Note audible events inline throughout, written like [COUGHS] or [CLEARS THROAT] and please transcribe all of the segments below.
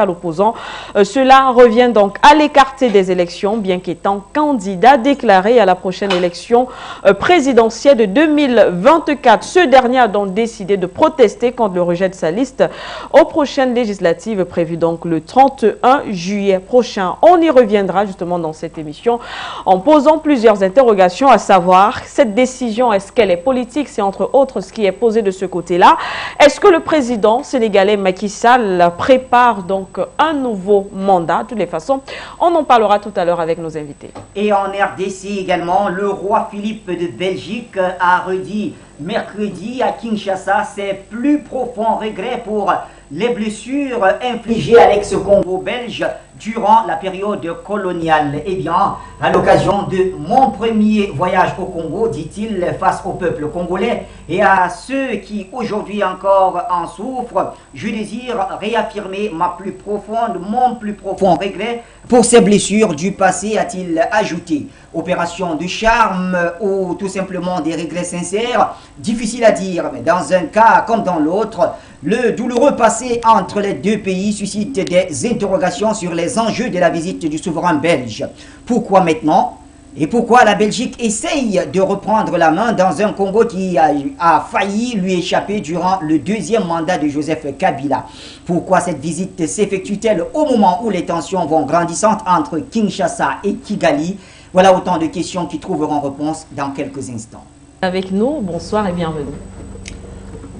principal opposant. Euh, cela revient donc à l'écarté des élections, bien qu'étant candidat déclaré à la prochaine élection euh, présidentielle de 2024. Ce dernier a donc décidé de protester contre le rejet de sa liste aux prochaines législatives prévues donc le 31 juillet prochain. On y reviendra justement dans cette émission en posant plusieurs interrogations, à savoir cette décision, est-ce qu'elle est politique? C'est entre autres ce qui est posé de ce côté-là. Est-ce que le président sénégalais Macky Sall prépare donc un nouveau mandat De toutes les façons, on en parlera tout à l'heure avec nos invités. Et en RDC également, le roi Philippe de Belgique a redit mercredi à Kinshasa ses plus profonds regrets pour les blessures infligées à l'ex-Congo belge durant la période coloniale. Eh bien, à l'occasion de mon premier voyage au Congo, dit-il, face au peuple congolais et à ceux qui aujourd'hui encore en souffrent, je désire réaffirmer ma plus profonde, mon plus profond regret pour ces blessures du passé, a-t-il ajouté. Opération de charme ou tout simplement des regrets sincères, difficile à dire, mais dans un cas comme dans l'autre, le douloureux passé entre les deux pays suscite des interrogations sur les enjeux de la visite du souverain belge. Pourquoi maintenant? Et pourquoi la Belgique essaye de reprendre la main dans un Congo qui a, failli lui échapper durant le deuxième mandat de Joseph Kabila? Pourquoi cette visite s'effectue-t-elle au moment où les tensions vont grandissantes entre Kinshasa et Kigali? Voilà autant de questions qui trouveront réponse dans quelques instants. Avec nous, bonsoir et bienvenue.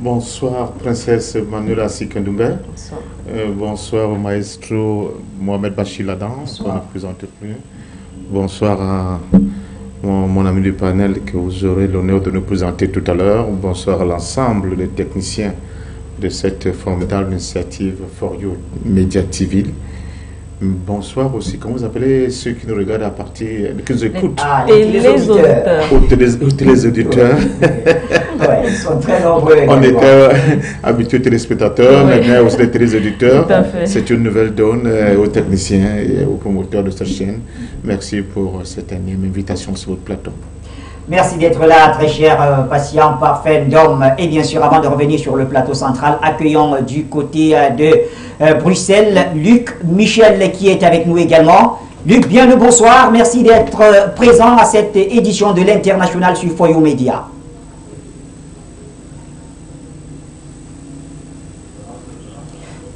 Bonsoir, princesse Manuela Sikandoumbe. Bonsoir. Euh, bonsoir au maestro Mohamed Bachir Ladan, qu'on ne présente plus. Bonsoir à mon, ami du panel que vous aurez l'honneur de nous présenter tout à l'heure. Bonsoir à l'ensemble des techniciens de cette formidable initiative For You Media TV. Bonsoir aussi. Comment vous appelez ceux qui nous regardent à partir, qui nous écoutent ah, les, les, auditeurs. les auditeurs. ouais, ils sont très nombreux. On était euh, habitués téléspectateurs, maintenant aussi les téléauditeurs. C'est une nouvelle donne euh, aux techniciens et aux promoteurs de cette chaîne. Merci pour cette énième invitation sur votre plateau. Merci d'être là, très cher euh, patient, parfait d'homme. Et bien sûr, avant de revenir sur le plateau central, accueillons euh, du côté euh, de Bruxelles Luc Michel qui est avec nous également. Luc, bien le bonsoir. Merci d'être présent à cette édition de l'International sur Foyo Média.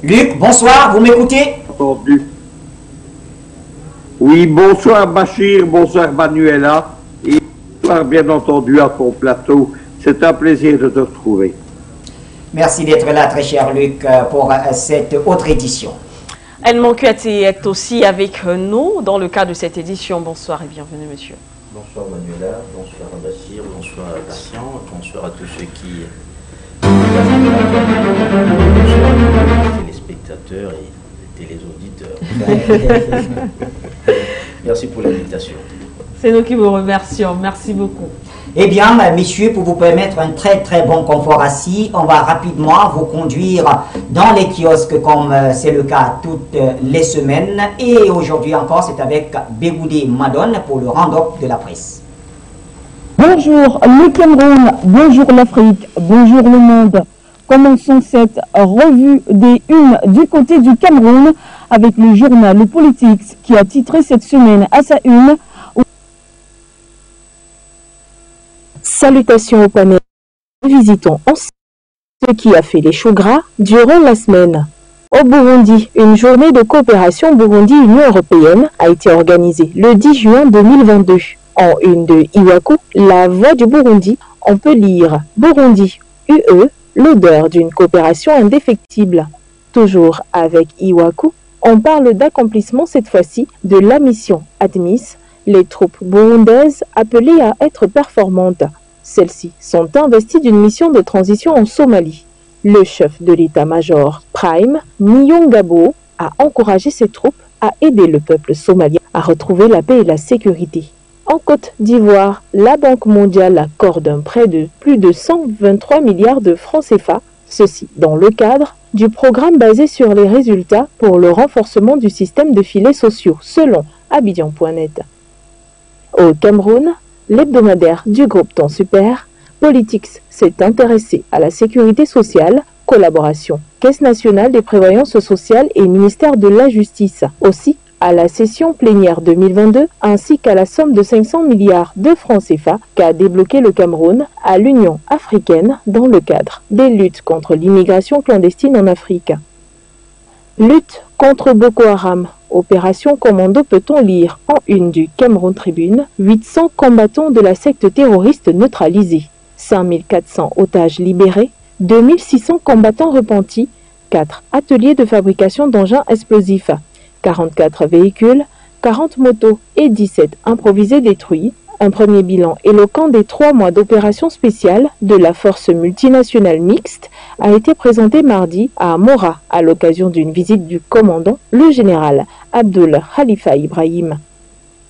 Luc, bonsoir, vous m'écoutez? Oui, bonsoir Bachir, bonsoir Manuela bien entendu à ton plateau. C'est un plaisir de te retrouver. Merci d'être là, très cher Luc, euh, pour euh, cette autre édition. Edmond Kuati est aussi avec nous dans le cadre de cette édition. Bonsoir et bienvenue, monsieur. Bonsoir Manuela, bonsoir Bassir, bonsoir Patient, bonsoir à tous ceux qui. Bonsoir les téléspectateurs et les téléauditeurs. [LAUGHS] Merci pour l'invitation. C'est nous qui vous remercions. Merci beaucoup. Eh bien, messieurs, pour vous permettre un très très bon confort assis, on va rapidement vous conduire dans les kiosques comme euh, c'est le cas toutes les semaines. Et aujourd'hui encore, c'est avec Bégoudé Madone pour le round-up de la presse. Bonjour le Cameroun, bonjour l'Afrique, bonjour le monde. Commençons cette revue des unes du côté du Cameroun avec le journal Le Politics qui a titré cette semaine à sa une Salutations au panel. Visitons ensemble ce qui a fait les choux gras durant la semaine. Au Burundi, une journée de coopération Burundi-Union européenne a été organisée le 10 juin 2022. En une de Iwaku, la voix du Burundi, on peut lire Burundi, UE, l'odeur d'une coopération indéfectible. Toujours avec Iwaku, on parle d'accomplissement cette fois-ci de la mission admise les troupes burundaises appelées à être performantes. Celles-ci sont investies d'une mission de transition en Somalie. Le chef de l'état-major, Prime Nyongabo, a encouragé ses troupes à aider le peuple somalien à retrouver la paix et la sécurité. En Côte d'Ivoire, la Banque mondiale accorde un prêt de plus de 123 milliards de francs CFA, ceci dans le cadre du programme basé sur les résultats pour le renforcement du système de filets sociaux, selon Abidjan.net. Au Cameroun, l'hebdomadaire du groupe Temps Super, Politics s'est intéressé à la sécurité sociale collaboration. Caisse nationale des prévoyances sociales et ministère de la Justice. Aussi, à la session plénière 2022 ainsi qu'à la somme de 500 milliards de francs CFA qu'a débloqué le Cameroun à l'Union africaine dans le cadre des luttes contre l'immigration clandestine en Afrique. Lutte contre Boko Haram. Opération Commando peut-on lire en une du Cameroun Tribune 800 combattants de la secte terroriste neutralisés, 5400 otages libérés, 2600 combattants repentis, 4 ateliers de fabrication d'engins explosifs, 44 véhicules, 40 motos et 17 improvisés détruits. Un premier bilan éloquent des trois mois d'opération spéciale de la force multinationale mixte a été présenté mardi à Mora à l'occasion d'une visite du commandant, le général Abdul Khalifa Ibrahim.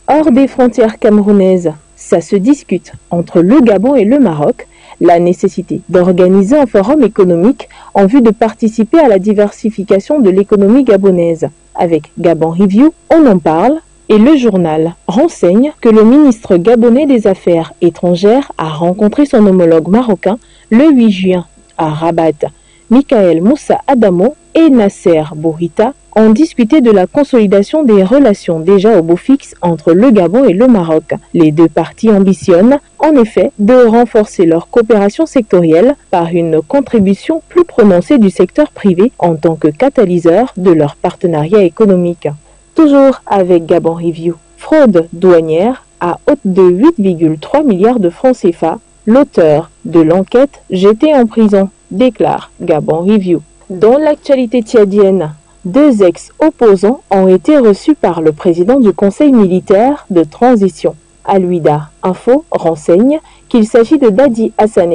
Hors des frontières camerounaises, ça se discute entre le Gabon et le Maroc la nécessité d'organiser un forum économique en vue de participer à la diversification de l'économie gabonaise. Avec Gabon Review, on en parle et le journal renseigne que le ministre gabonais des Affaires étrangères a rencontré son homologue marocain le 8 juin à Rabat. Michael Moussa Adamo et Nasser Bourita ont discuté de la consolidation des relations déjà au beau fixe entre le Gabon et le Maroc. Les deux parties ambitionnent en effet de renforcer leur coopération sectorielle par une contribution plus prononcée du secteur privé en tant que catalyseur de leur partenariat économique. Toujours avec Gabon Review, fraude douanière à haute de 8,3 milliards de francs CFA, l'auteur de l'enquête jeté en prison, déclare Gabon Review. Dans l'actualité tchadienne, deux ex-opposants ont été reçus par le président du Conseil militaire de transition. Aluida Info renseigne qu'il s'agit de Dadi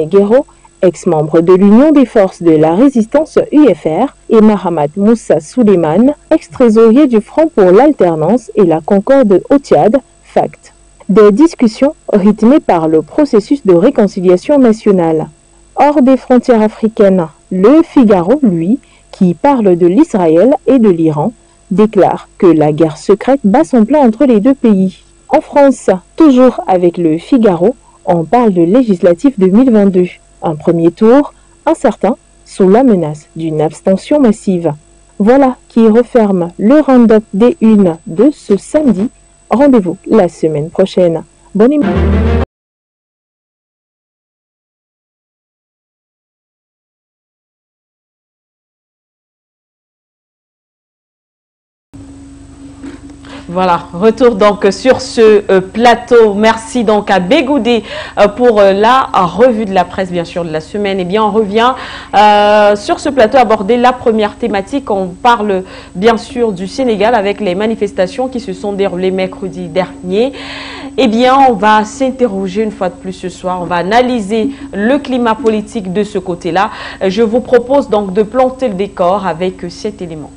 Guerro, ex-membre de l'Union des forces de la résistance UFR, et Mahamad Moussa Souleyman, ex-trésorier du Front pour l'alternance et la concorde au Tchad, FACT. Des discussions rythmées par le processus de réconciliation nationale. Hors des frontières africaines, le Figaro, lui, qui parle de l'Israël et de l'Iran, déclare que la guerre secrète bat son plein entre les deux pays. En France, toujours avec le Figaro, on parle de législatif 2022. Un premier tour incertain sous la menace d'une abstention massive. Voilà qui referme le round-up des unes de ce samedi. Rendez-vous la semaine prochaine. Bonne Voilà, retour donc sur ce euh, plateau. Merci donc à Bégoudé euh, pour euh, la revue de la presse, bien sûr, de la semaine. Et eh bien, on revient sur ce plateau aborder la première thématique. On parle bien sûr du Sénégal avec les manifestations qui se sont déroulées mercredi dernier. Eh bien, on va s'interroger une fois de plus ce soir. On va analyser le climat politique de ce côté-là. Je vous propose donc de planter le décor avec cet élément.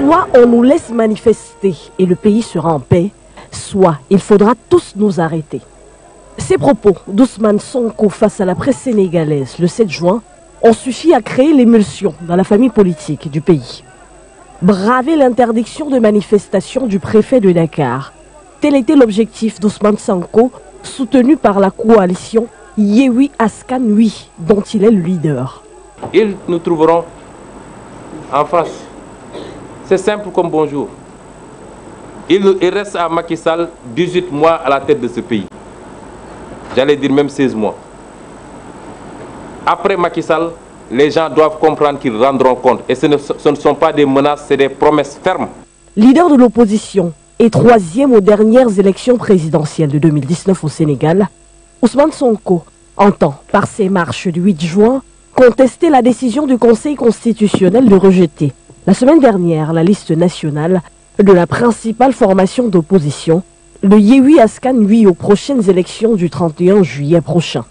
Soit on nous laisse manifester et le pays sera en paix, soit il faudra tous nous arrêter. Ces propos d'Ousmane Sonko face à la presse sénégalaise le 7 juin ont suffi à créer l'émulsion dans la famille politique du pays. Braver l'interdiction de manifestation du préfet de Dakar, tel était l'objectif d'Ousmane Sonko, soutenu par la coalition Yewi Askan dont il est le leader. Ils nous trouveront en face c'est simple comme bonjour. Il, reste à Macky Sall 18 mois à la tête de ce pays. J'allais dire même 16 mois. Après Macky Sall, les gens doivent comprendre qu'ils rendront compte. Et ce ne, ce ne sont pas des menaces, c'est des promesses fermes. Leader de l'opposition et troisième aux dernières élections présidentielles de 2019 au Sénégal, Ousmane Sonko entend, par ses marches du 8 juin, contester la décision du Conseil constitutionnel de rejeter la semaine dernière, la liste nationale de la principale formation d'opposition, le Yewi Askan, lui, aux prochaines élections du 31 juillet prochain.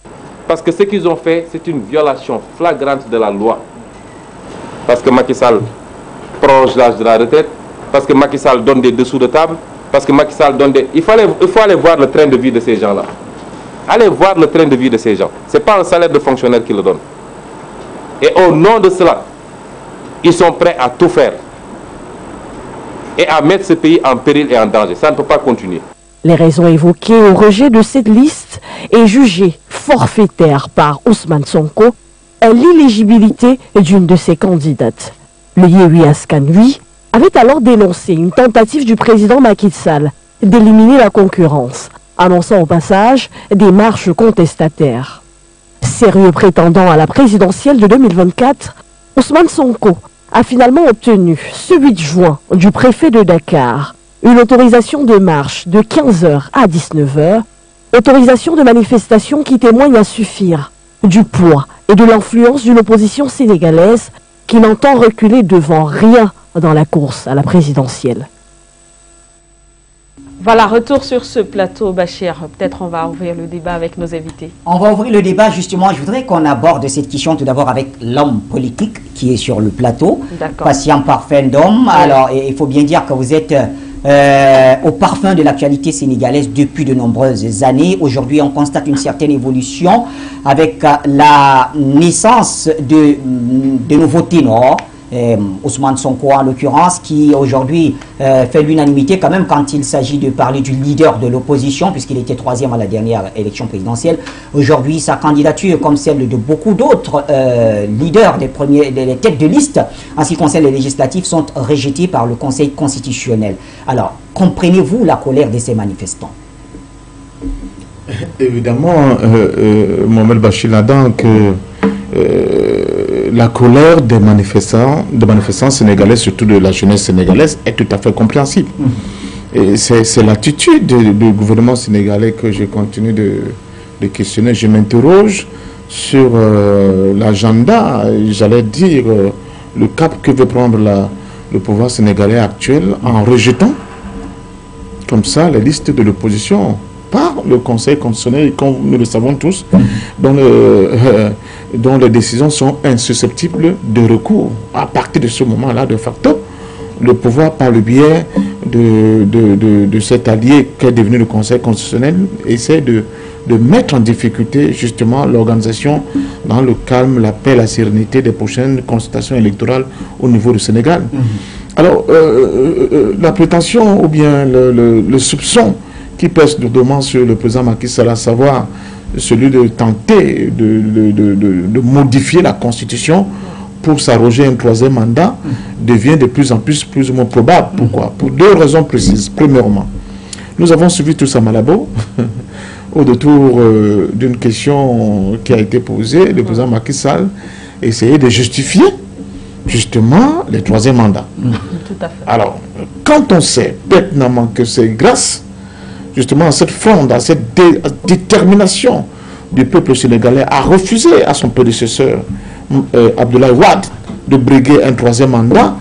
Parce que ce qu'ils ont fait, c'est une violation flagrante de la loi. Parce que Macky Sall prolonge l'âge de la retraite, parce que Macky Sall donne des dessous de table, parce que Macky Sall donne des... Il il faut aller voir le train de vie de ces gens-là. Allez voir le train de vie de ces gens. Ce n'est pas un salaire de fonctionnaire qui le donne. Et au nom de cela, ils sont prêts à tout faire et à mettre ce pays en péril et en danger. Ça ne peut pas continuer. Les raisons évoquées au rejet de cette liste et jugé forfaitaire par Ousmane Sonko est l'illégibilité d'une de ses candidates. Le Yehui Askan, lui, avait alors dénoncé une tentative du président Macky Sall d'éliminer la concurrence, annonçant au passage des marches contestataires. Sérieux prétendant à la présidentielle de 2024, Ousmane Sonko a finalement obtenu ce 8 juin du préfet de Dakar une autorisation de marche de 15h à 19h, autorisation de manifestation qui témoigne à suffire du poids et de l'influence d'une opposition sénégalaise qui n'entend reculer devant rien dans la course à la présidentielle. Voilà, retour sur ce plateau, Bachir. Peut-être on va ouvrir le débat avec nos invités. On va ouvrir le débat, justement. Je voudrais qu'on aborde cette question tout d'abord avec l'homme politique qui est sur le plateau. Patient parfait d'homme. Alors, il faut bien dire que vous êtes euh, au parfum de l'actualité sénégalaise depuis de nombreuses années. Aujourd'hui, on constate une certaine évolution avec euh, la naissance de, de nouveaux ténors euh, Ousmane Sonko en l'occurrence, qui aujourd'hui euh, fait l'unanimité quand même quand il s'agit de parler du leader de l'opposition, puisqu'il était troisième à la dernière élection présidentielle. Aujourd'hui, sa candidature, comme celle de beaucoup d'autres euh, leaders des, premiers, des, têtes de liste, en ce qui concerne les législatives, sont rejetées par le Conseil constitutionnel. Alors, comprenez-vous la colère de ces manifestants? Évidemment, Mohamed Bachir que la colère des manifestants, des manifestants sénégalais, surtout de la jeunesse sénégalaise, est tout à fait compréhensible. Et c'est l'attitude du gouvernement sénégalais que je continue de, questionner. Je m'interroge sur euh, l'agenda, j'allais dire, euh, le cap que veut prendre le pouvoir sénégalais actuel en rejetant comme ça les listes de l'opposition le Conseil constitutionnel, comme nous le savons tous, dont, euh, dont les décisions sont insusceptibles de recours. À partir de ce moment-là, de facto, le pouvoir, par le biais de, de, de, cet allié qui est devenu le Conseil constitutionnel, essaie de, de mettre en difficulté justement l'organisation dans le calme, la paix, la sérénité des prochaines consultations électorales au niveau du Sénégal. Mm-hmm. Alors, euh, euh, la prétention ou bien le, le, le soupçon qui pèse lourdement sur le président Macky Sall, à savoir celui de tenter de, modifier la Constitution pour s'arroger un troisième mandat, devient de plus en plus plus ou moins probable. Pourquoi? Pour deux raisons précises. Premièrement, nous avons suivi tout ça Malabo [LAUGHS] au détour euh, d'une question qui a été posée. Le président Macky Sall essayait de justifier justement le troisième mandat. Alors, quand on sait pertinemment que c'est grâce justement à cette fronde, à cette détermination du peuple sénégalais à refuser à son prédécesseur euh, Abdoulaye Wade de briguer un troisième mandat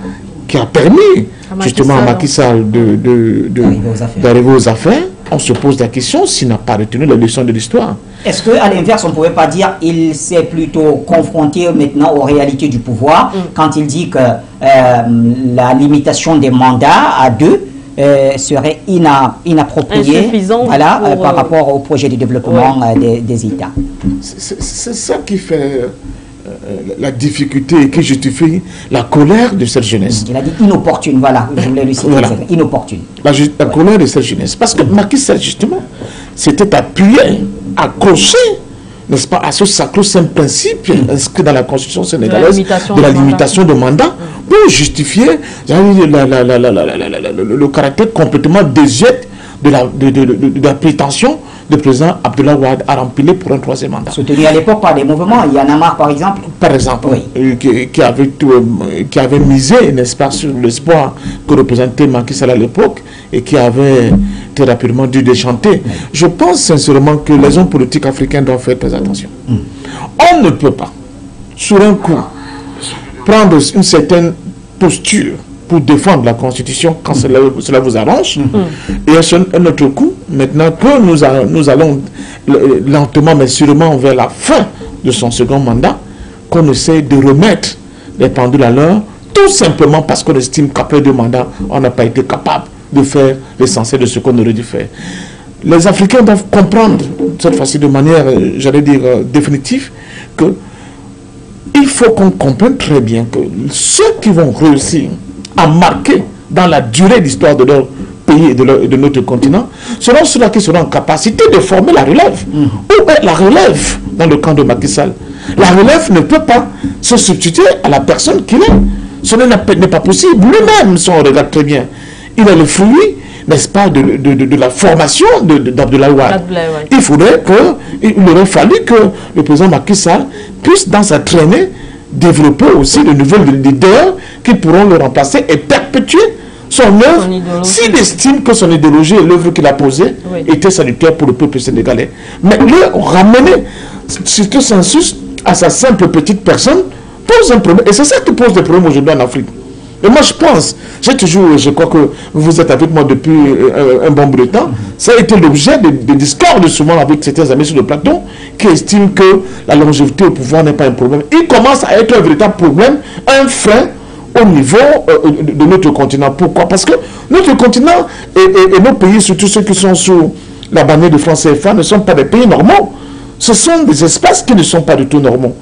qui a permis justement à Macky Sall d'arriver aux, affaires. On se pose la question s'il n'a pas retenu la leçon de l'histoire. Est-ce qu'à l'inverse, on ne pouvait pas dire qu'il s'est plutôt confronté maintenant aux réalités du pouvoir mm. quand il dit que euh, la limitation des mandats à deux euh, serait inapproprié voilà, euh, par euh, rapport au projet de développement des, États. C'est ça qui fait la difficulté et qui justifie la colère de cette jeunesse. Il a dit inopportune, voilà, je voulais lui citer, inopportune. La, colère de cette jeunesse. Parce que Macky Sall, justement, s'était appuyé, accroché n'est-ce pas, à ce sacro-saint principe inscrit dans la Constitution sénégalaise de la limitation de mandat, pour justifier le caractère complètement désuet de la, de, la prétention du président Abdullah Ouad à remplir pour un troisième mandat. Soutenu à l'époque par des mouvements, il y en a marre par exemple. Par exemple, oui. qui, avait, qui avait misé, n'est-ce pas, sur l'espoir que représentait Macky Sall à l'époque et qui avait très rapidement dû déchanter. Je pense sincèrement que les hommes politiques africains doivent faire très attention. On ne peut pas, sur un coup, prendre une certaine posture pour défendre la Constitution quand cela, vous arrange. Et un autre coup, maintenant que nous, nous allons lentement mais sûrement vers la fin de son second mandat, qu'on essaie de remettre les pendules à l'heure, tout simplement parce qu'on estime qu'après deux mandats, on n'a pas été capable de faire l'essentiel de ce qu'on aurait dû faire. Les Africains doivent comprendre, cette fois-ci de manière, euh, j'allais dire, euh, définitive, que il faut qu'on comprenne très bien que ceux qui vont réussir à marquer dans la durée d'histoire de leur pays et de, de notre continent seront ceux-là qui seront en capacité de former la relève. Où est la relève dans le camp de Macky Sall? La relève ne peut pas se substituer à la personne qu'il est. Ce n'est pas possible. Lui-même, si on regarde très bien, il a le fruit n'est-ce pas, de, de, de, la formation d'Abdoulaye Wade. Il faudrait que, il aurait fallu que le président Macky Sall puisse, dans sa traînée, développer aussi de nouvelles leaders qui pourront le remplacer et perpétuer son œuvre s'il estime que son idéologie et l'œuvre qu'il a posée était salutaire pour le peuple sénégalais. Mais le ramener ce census à sa simple petite personne pose un problème. Et c'est ça qui pose des problèmes aujourd'hui en Afrique. Et moi, je pense, j'ai toujours, je crois que vous êtes avec moi depuis euh, un, bon bout de temps, ça a été l'objet de, de discordes souvent avec certains amis sur le plateau qui estiment que la longévité au pouvoir n'est pas un problème. Il commence à être un véritable problème, un frein au niveau euh, de notre continent. Pourquoi? Parce que notre continent et, et, nos pays, surtout ceux qui sont sous la bannière de France CFA, ne sont pas des pays normaux. Ce sont des espaces qui ne sont pas du tout normaux.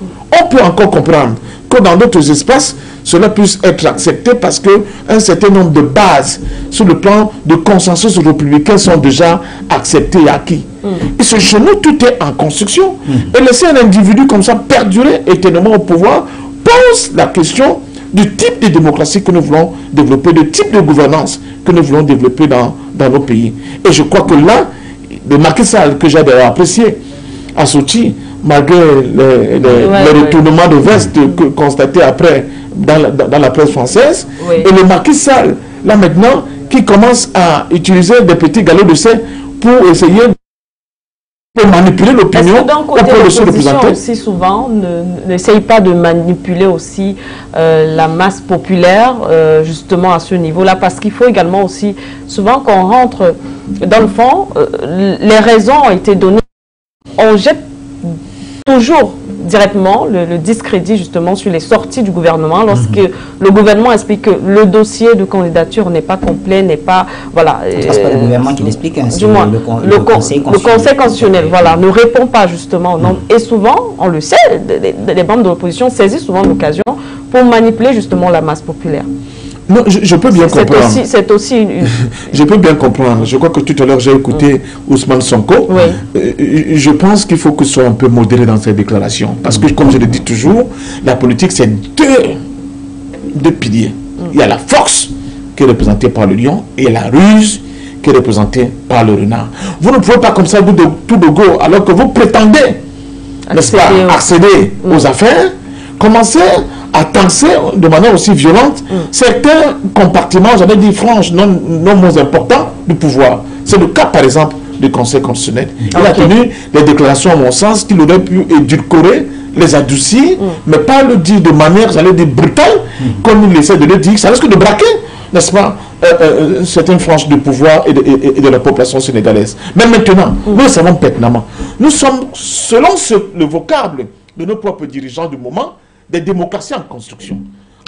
On peut encore comprendre que dans d'autres espaces, cela puisse être accepté parce que un certain nombre de bases sur le plan de consensus républicain sont déjà acceptées et acquis. Mm. Et ce chez nous, tout est en construction. Mm. Et laisser un individu comme ça perdurer éternellement au pouvoir pose la question du type de démocratie que nous voulons développer, du type de gouvernance que nous voulons développer dans, dans nos pays. Et je crois que là, le Macky Sall, que j'ai apprécié, à Sochi, malgré les, retournements de veste constatés après dans la, dans la presse française, et le Macky Sall, là maintenant, qui commence à utiliser des petits galops de sel pour essayer de manipuler l'opinion auprès de ceux aussi souvent n'essaye pas de manipuler aussi euh, la masse populaire euh, justement à ce niveau-là? Parce qu'il faut également aussi souvent qu'on rentre dans le fond euh, les raisons ont été données on jette toujours directement le, discrédit justement sur les sorties du gouvernement lorsque mhm. le gouvernement explique que le dossier de candidature n'est pas complet, n'est pas... Voilà. C'est pas le gouvernement qui l'explique, hein, du moins, le, conseil constitutionnel. voilà, ne répond pas justement. Mhm. Et souvent, on le sait, les membres de l'opposition saisissent souvent l'occasion pour manipuler justement la masse populaire. Non, je, peux bien comprendre. C'est aussi, une, [LAUGHS] Je peux bien comprendre. Je crois que tout à l'heure, j'ai écouté Ousmane Sonko. Euh, je pense qu'il faut que soit un peu modéré dans ses déclarations. Parce que, comme je le dis toujours, la politique, c'est deux, deux piliers. Mm. Il y a la force qui est représentée par le lion et la ruse qui est représentée par le renard. Vous ne pouvez pas comme ça, vous, de, tout de go, alors que vous prétendez, n'est-ce pas, accéder mm. aux affaires, commencer penser de manière aussi violente mm. certains compartiments, j'avais dit franches, non, non moins importants du pouvoir. C'est le cas, par exemple, du Conseil constitutionnel. Il a tenu des déclarations, à mon sens, qu'il aurait pu édulcorer, les adoucir, mm. mais pas le dire de manière, j'allais dire, brutale, mm. comme il essaie de le dire. Ça risque de braquer, n'est-ce pas, euh, euh, certaines franges du pouvoir et de, la population sénégalaise. Mais maintenant, nous le savons pertinemment. Nous sommes, selon le vocable de nos propres dirigeants du moment, des démocraties en construction.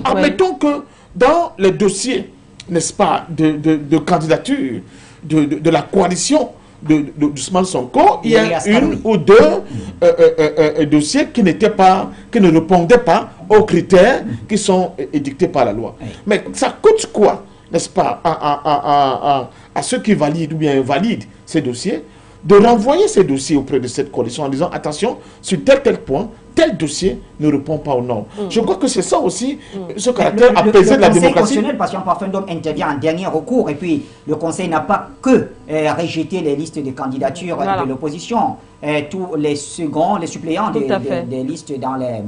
Admettons que dans les dossiers, n'est-ce pas, de, candidature de, la coalition de, de, Sonko, il y a une ou deux euh, euh, euh, dossiers qui n'étaient pas, qui ne répondaient pas aux critères qui sont édictés par la loi. Mais ça coûte quoi, n'est-ce pas, à, à, ceux qui valident ou bien invalident ces dossiers, de renvoyer ces dossiers auprès de cette coalition en disant attention, sur tel tel point, tel dossier ne répond pas aux normes. Mm. Je crois que c'est ça aussi, mm. ce caractère apaisé de la démocratie. parce qu'un référendum intervient en dernier recours et puis le Conseil n'a pas que euh, rejeté les listes de candidatures de l'opposition. Euh, tous les seconds, les suppléants des, listes dans les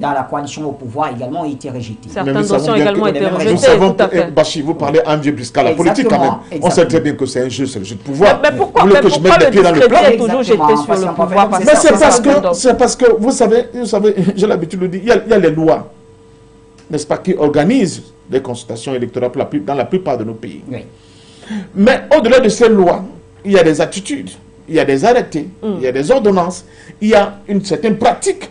dans la coalition au pouvoir également ont été rejetés. Certains dossiers ont également été rejetés. Nous savons que Bachi, vous parlez un vieux briscard, la politique quand même. On sait très bien que c'est un jeu, c'est le jeu de pouvoir. Mais, pourquoi, mais pourquoi je le, pied dans le plat toujours jeté sur le pouvoir Mais c'est parce que, c'est parce que, vous savez, vous savez, j'ai l'habitude de dire, il y, a, les lois, n'est-ce pas, qui organisent des consultations électorales dans la plupart de nos pays. Mais au-delà de ces lois, il y a des attitudes, il y a des arrêtés, mm. il y a des ordonnances, il y a une certaine pratique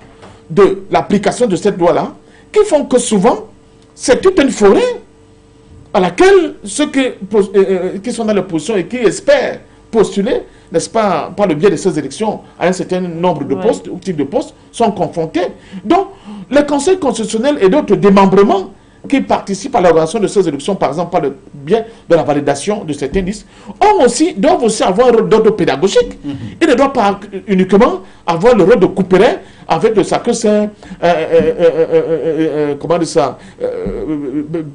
de l'application de cette loi-là qui font que souvent, c'est toute une forêt à laquelle ceux qui, euh, euh, qui sont dans l'opposition et qui espèrent postuler, n'est-ce pas, par le biais de ces élections, à un certain nombre de postes ou types de postes, sont confrontés. Donc, le Conseil constitutionnel et d'autres démembrements qui participent à l'organisation de ces élections, par exemple par le bien de la validation de certains listes, ont aussi, doivent aussi avoir un rôle d'ordre pédagogique. Ils ne doivent pas uniquement avoir le rôle de couperet avec le dire ça,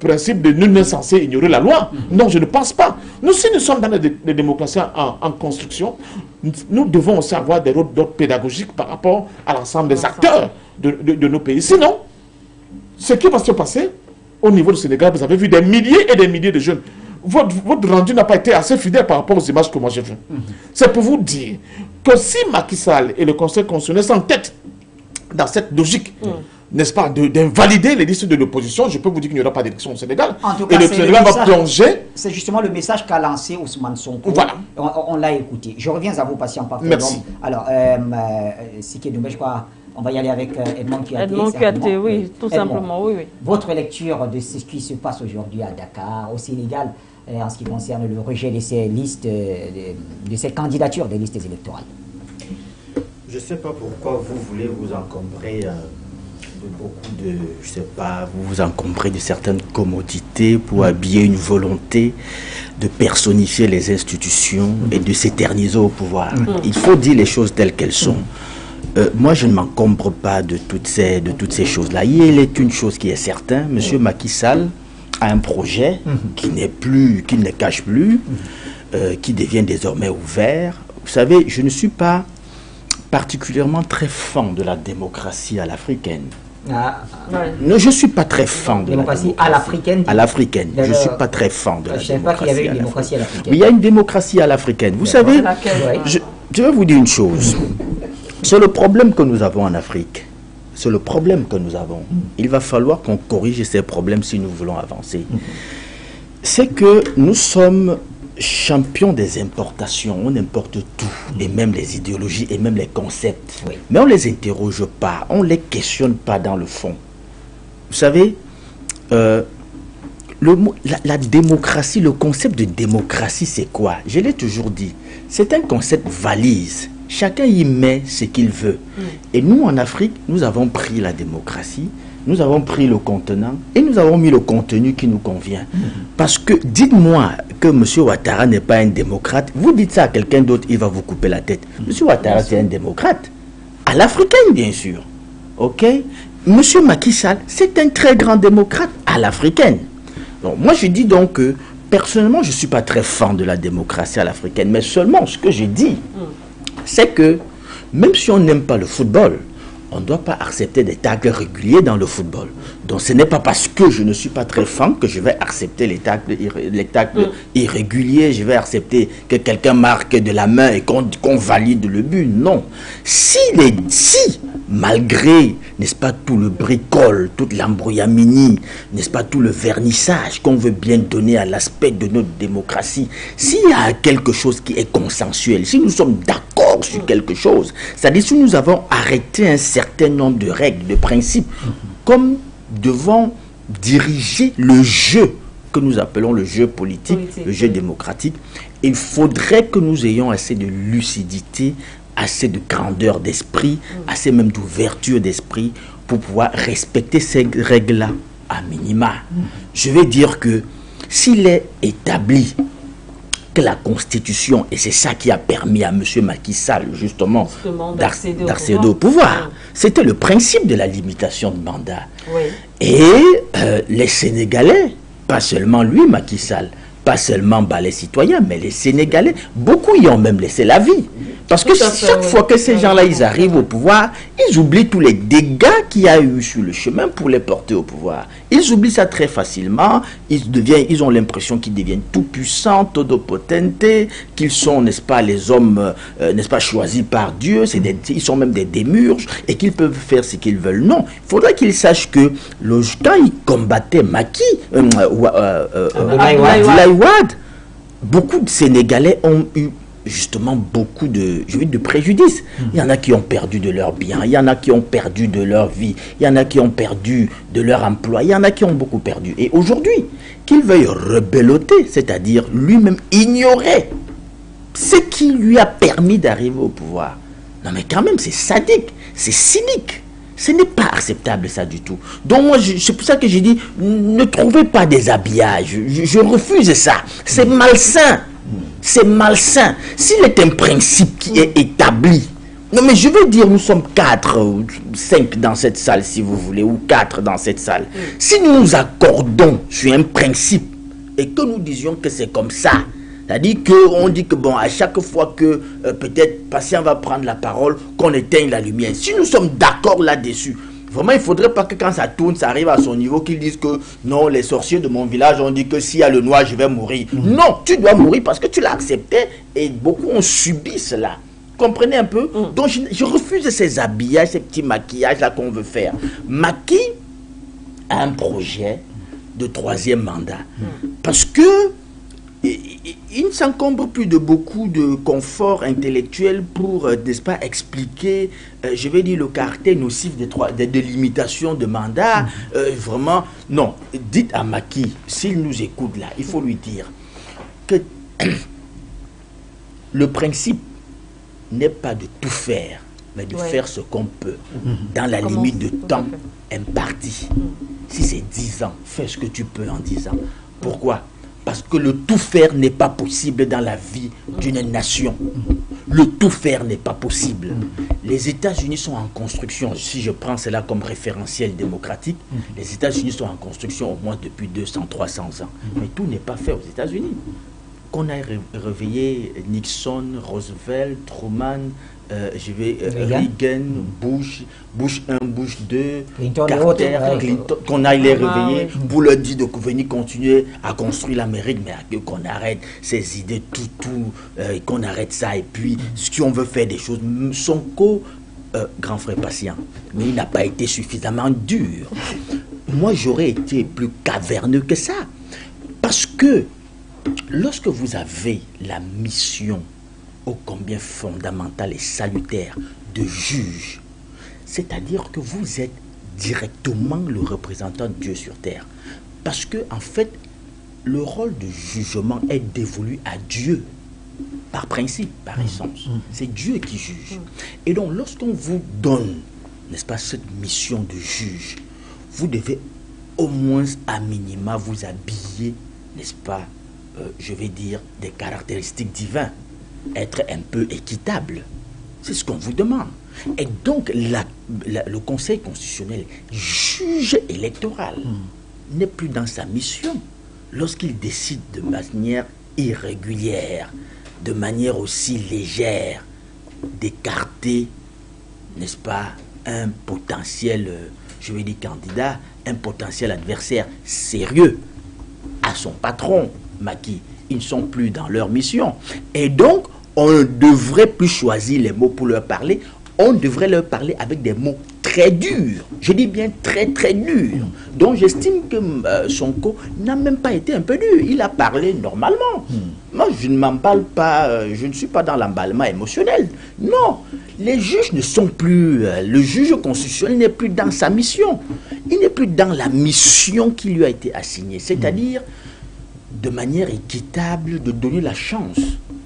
principe de nul n'est censé ignorer la loi. Non, je ne pense pas. Nous, si nous sommes dans des démocraties en, construction, nous devons aussi avoir des rôles d'ordre pédagogique par rapport à l'ensemble des acteurs de, de nos pays. Sinon, ce qui va se passer au niveau du Sénégal, vous avez vu des milliers et des milliers de jeunes. Votre, votre rendu n'a pas été assez fidèle par rapport aux images que moi j'ai vues. C'est pour vous dire que si Macky Sall et le Conseil constitutionnel sont en tête dans cette logique, mm. n'est-ce pas, d'invalider les listes de l'opposition, je peux vous dire qu'il n'y aura pas d'élection au Sénégal. En tout cas, et le Sénégal va plonger. C'est justement le message qu'a lancé Ousmane Sonko. Voilà. On, l'a écouté. Je reviens à vous, patient. Merci. Alors, euh, euh, je crois on va y aller avec euh, Edmond Kiaté. Edmond Kiaté, oui, tout simplement, oui, oui. Votre lecture de ce qui se passe aujourd'hui à Dakar, au Sénégal, euh, en ce qui concerne le rejet de ces listes, euh, de, ces candidatures des listes électorales? Je ne sais pas pourquoi vous voulez vous encombrer de beaucoup de, je sais pas, vous vous encombrez de certaines commodités pour habiller une volonté de personnifier les institutions et de s'éterniser au pouvoir. Mm. Il faut dire les choses telles qu'elles sont. Euh, moi, je ne m'encombre pas de toutes ces, de toutes ces choses-là. Il est une chose qui est certaine, M. Macky Sall a un projet mhm. qui n'est plus, qui ne cache plus, mhm. euh, qui devient désormais ouvert. Vous savez, je ne suis pas particulièrement très fan de la démocratie à l'africaine. Ah, Non, je ne suis pas très fan de démocratie à l'africaine. À l'africaine. Je ne suis pas très fan de la je démocratie. pas qu'il y avait une démocratie à l'africaine. Mais il y a une démocratie à l'africaine. Vous savez, je, je vais vous dire une chose. [LAUGHS] C'est le problème que nous avons en Afrique. C'est le problème que nous avons. Il va falloir qu'on corrige ces problèmes si nous voulons avancer. C'est que nous sommes champions des importations. On importe tout, et même les idéologies, et même les concepts. Mais on ne les interroge pas, on ne les questionne pas dans le fond. Vous savez, euh, le, la, la, démocratie, le concept de démocratie, c'est quoi? Je l'ai toujours dit. C'est un concept valise Chacun y met ce qu'il veut. Et nous, en Afrique, nous avons pris la démocratie, nous avons pris le contenant et nous avons mis le contenu qui nous convient. Mm. Parce que dites-moi que M. Ouattara n'est pas un démocrate, vous dites ça à quelqu'un d'autre, il va vous couper la tête. Mm. M. Ouattara, c'est un démocrate. À l'africaine, bien sûr. OK? M. Macky Sall, c'est un très grand démocrate à l'africaine. Donc, moi, je dis donc que, personnellement, je ne suis pas très fan de la démocratie à l'africaine, mais seulement ce que j'ai dit c'est que même si on n'aime pas le football, on ne doit pas accepter des tacles réguliers dans le football. Donc ce n'est pas parce que je ne suis pas très fan que je vais accepter les tacles mm. irréguliers, je vais accepter que quelqu'un marque de la main et qu'on valide le but. Non. Si, les, si malgré, n'est-ce pas, tout le bricole, toute l'embrouillamini, n'est-ce pas, tout le vernissage qu'on veut bien donner à l'aspect de notre démocratie, s'il y a quelque chose qui est consensuel, si nous sommes d'accord sur quelque chose, c'est-à-dire si nous avons arrêté un certain nombre de règles, de principes, comme devant diriger le jeu que nous appelons le jeu politique, le jeu démocratique, il faudrait que nous ayons assez de lucidité assez de grandeur d'esprit, assez même d'ouverture d'esprit pour pouvoir respecter ces règles-là à minima. Je vais dire que s'il est établi que la Constitution, et c'est ça qui a permis à M. Macky Sall, justement, d'accéder au pouvoir, c'était le principe de la limitation de mandat. Et euh, les Sénégalais, pas seulement lui, Macky Sall, pas seulement bah, les citoyens, mais les Sénégalais, beaucoup y ont même laissé la vie. Parce que chaque fois que ces gens-là, ils arrivent au pouvoir, ils oublient tous les dégâts qu'il y a eu sur le chemin pour les porter au pouvoir. Ils oublient ça très facilement. Ils, deviennent, ils ont l'impression qu'ils deviennent tout puissants, potentes, qu'ils sont, n'est-ce pas, les hommes, euh, n'est-ce pas, choisis par Dieu. Des, ils sont même des démurges et qu'ils peuvent faire ce qu'ils veulent. Non, il faudrait qu'ils sachent que le, quand ils combattaient Maki, euh, euh, euh beaucoup de Sénégalais ont eu justement beaucoup de, je de préjudices. Il y en a qui ont perdu de leurs biens, il y en a qui ont perdu de leur vie, il y en a qui ont perdu de leur emploi, il y en a qui ont beaucoup perdu. Et aujourd'hui, qu'il veuille rebeloter, c'est-à-dire lui-même ignorer ce qui lui a permis d'arriver au pouvoir. Non mais quand même, c'est sadique, c'est cynique. Ce n'est pas acceptable ça du tout. Donc moi, c'est pour ça que j'ai dit, ne trouvez pas des habillages. Je, refuse ça. C'est malsain. C'est malsain. S'il est un principe qui est établi, non mais je veux dire, nous sommes quatre ou cinq dans cette salle si vous voulez, ou quatre dans cette salle. Si nous nous accordons sur un principe et que nous disions que c'est comme ça, c'est-à-dire qu'on dit que, bon, à chaque fois que euh, peut-être patient va prendre la parole, qu'on éteigne la lumière. Si nous sommes d'accord là-dessus, vraiment, il ne faudrait pas que quand ça tourne, ça arrive à son niveau, qu'ils disent que non, les sorciers de mon village ont dit que s'il y a le noir, je vais mourir. Mhm. Non, tu dois mourir parce que tu l'as accepté et beaucoup ont subi cela. Comprenez un peu? Mhm. Donc, je, refuse ces habillages, ces petits maquillages-là qu'on veut faire. Maki a un projet de troisième mandat. Mhm. Parce que il ne s'encombre plus de beaucoup de confort intellectuel pour, euh, n'est-ce pas, expliquer, euh, je vais dire, le caractère nocif des, trois, des, limitations de mandat. Mm. Euh, vraiment, non. Dites à Maki, s'il nous écoute là, il faut lui dire que [CLEARS THROAT] le principe n'est pas de tout faire, mais de faire ce qu'on peut, mm-hmm. dans la limite de temps imparti. Mm. Si c'est 10 ans, fais ce que tu peux en 10 ans. Pourquoi? Parce que le tout faire n'est pas possible dans la vie d'une nation. Le tout faire n'est pas possible. Les États-Unis sont en construction, si je prends cela comme référentiel démocratique, les États-Unis sont en construction au moins depuis 200, 300 ans. Mais tout n'est pas fait aux États-Unis. Qu'on ait réveillé Nixon, Roosevelt, Truman, euh, je vais euh, Reagan, Bush, Bush 1, Bush 2, Carter, Clinton, qu'on aille les ah, réveiller pour leur dire de venir continuer à construire l'Amérique, mais qu'on arrête ces idées tout, tout, euh, qu'on arrête ça. Et puis, si on veut faire des choses, son co, grand frère patient, mais il n'a pas été suffisamment dur. Moi, j'aurais été plus caverneux que ça. Parce que lorsque vous avez la mission ô combien fondamental et salutaire de juge. C'est-à-dire que vous êtes directement le représentant de Dieu sur terre. Parce que, en fait, le rôle de jugement est dévolu à Dieu, par principe, par mm. essence. Mm. C'est Dieu qui juge. Et donc, lorsqu'on vous donne, n'est-ce pas, cette mission de juge, vous devez au moins à minima vous habiller, n'est-ce pas, euh, je vais dire, des caractéristiques divines être un peu équitable. C'est ce qu'on vous demande. Et donc, le Conseil constitutionnel, juge électoral, hmm. n'est plus dans sa mission lorsqu'il décide de manière irrégulière, de manière aussi légère, d'écarter, n'est-ce pas, un potentiel, je vais dire candidat, un potentiel adversaire sérieux à son patron, Maki. Ils ne sont plus dans leur mission. Et donc, on ne devrait plus choisir les mots pour leur parler, on devrait leur parler avec des mots très durs. Je dis bien très très durs. Donc j'estime que euh, Sonko n'a même pas été un peu dur. Il a parlé normalement. Hmm. Moi, je ne m'emballe pas, euh, je ne suis pas dans l'emballement émotionnel. Non, les juges ne sont plus, euh, le juge constitutionnel n'est plus dans sa mission. Il n'est plus dans la mission qui lui a été assignée. C'est-à-dire, de manière équitable, de donner la chance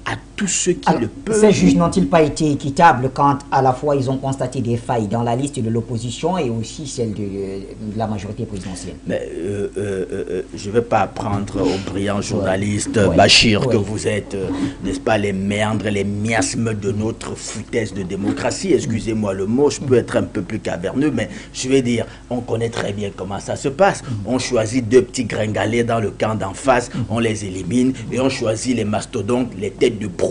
à tous ceux qui le peuvent. Ces juges n'ont-ils pas été équitables quand à la fois ils ont constaté des failles dans la liste de l'opposition et aussi celle de, la majorité présidentielle? Mais euh, euh, euh, je ne vais pas prendre au brillant journaliste Bachir que vous êtes, n'est-ce pas, les méandres, les miasmes de notre foutaise de démocratie. Excusez-moi le mot, je peux être un peu plus caverneux, mais je vais dire, on connaît très bien comment ça se passe. On choisit deux petits gringalets dans le camp d'en face, on les élimine et on choisit les mastodontes, les têtes de pro,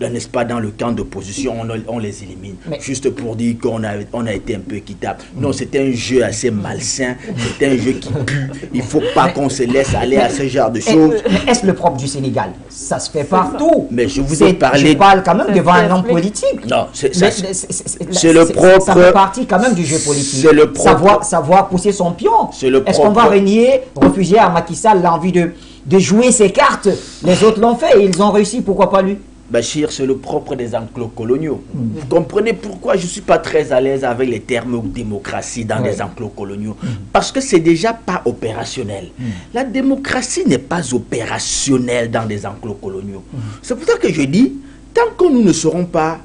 n'est-ce pas, dans le camp d'opposition, on, on, les élimine. Juste pour dire qu'on a, on a été un peu équitable. Non, c'est un jeu assez malsain, c'est un jeu qui pue. Il ne faut pas qu'on se laisse aller à ce genre de choses. Est-ce le propre du Sénégal? Ça se fait partout. Mais je vous ai parlé... Je parle quand même devant un homme politique. Non, c'est le propre... Ça fait partie quand même du jeu politique. C'est le propre... Savoir, savoir pousser son pion. Est-ce qu'on va renier, refuser à Macky Sall l'envie de de jouer ses cartes? Les autres l'ont fait et ils ont réussi, pourquoi pas lui? Bachir, c'est le propre des enclos coloniaux. Mm. Vous comprenez pourquoi je ne suis pas très à l'aise avec les termes démocratie dans les enclos coloniaux mm. Parce que c'est déjà pas opérationnel. Mm. La démocratie n'est pas opérationnelle dans des enclos coloniaux. C'est pour ça que je dis, tant que nous ne serons pas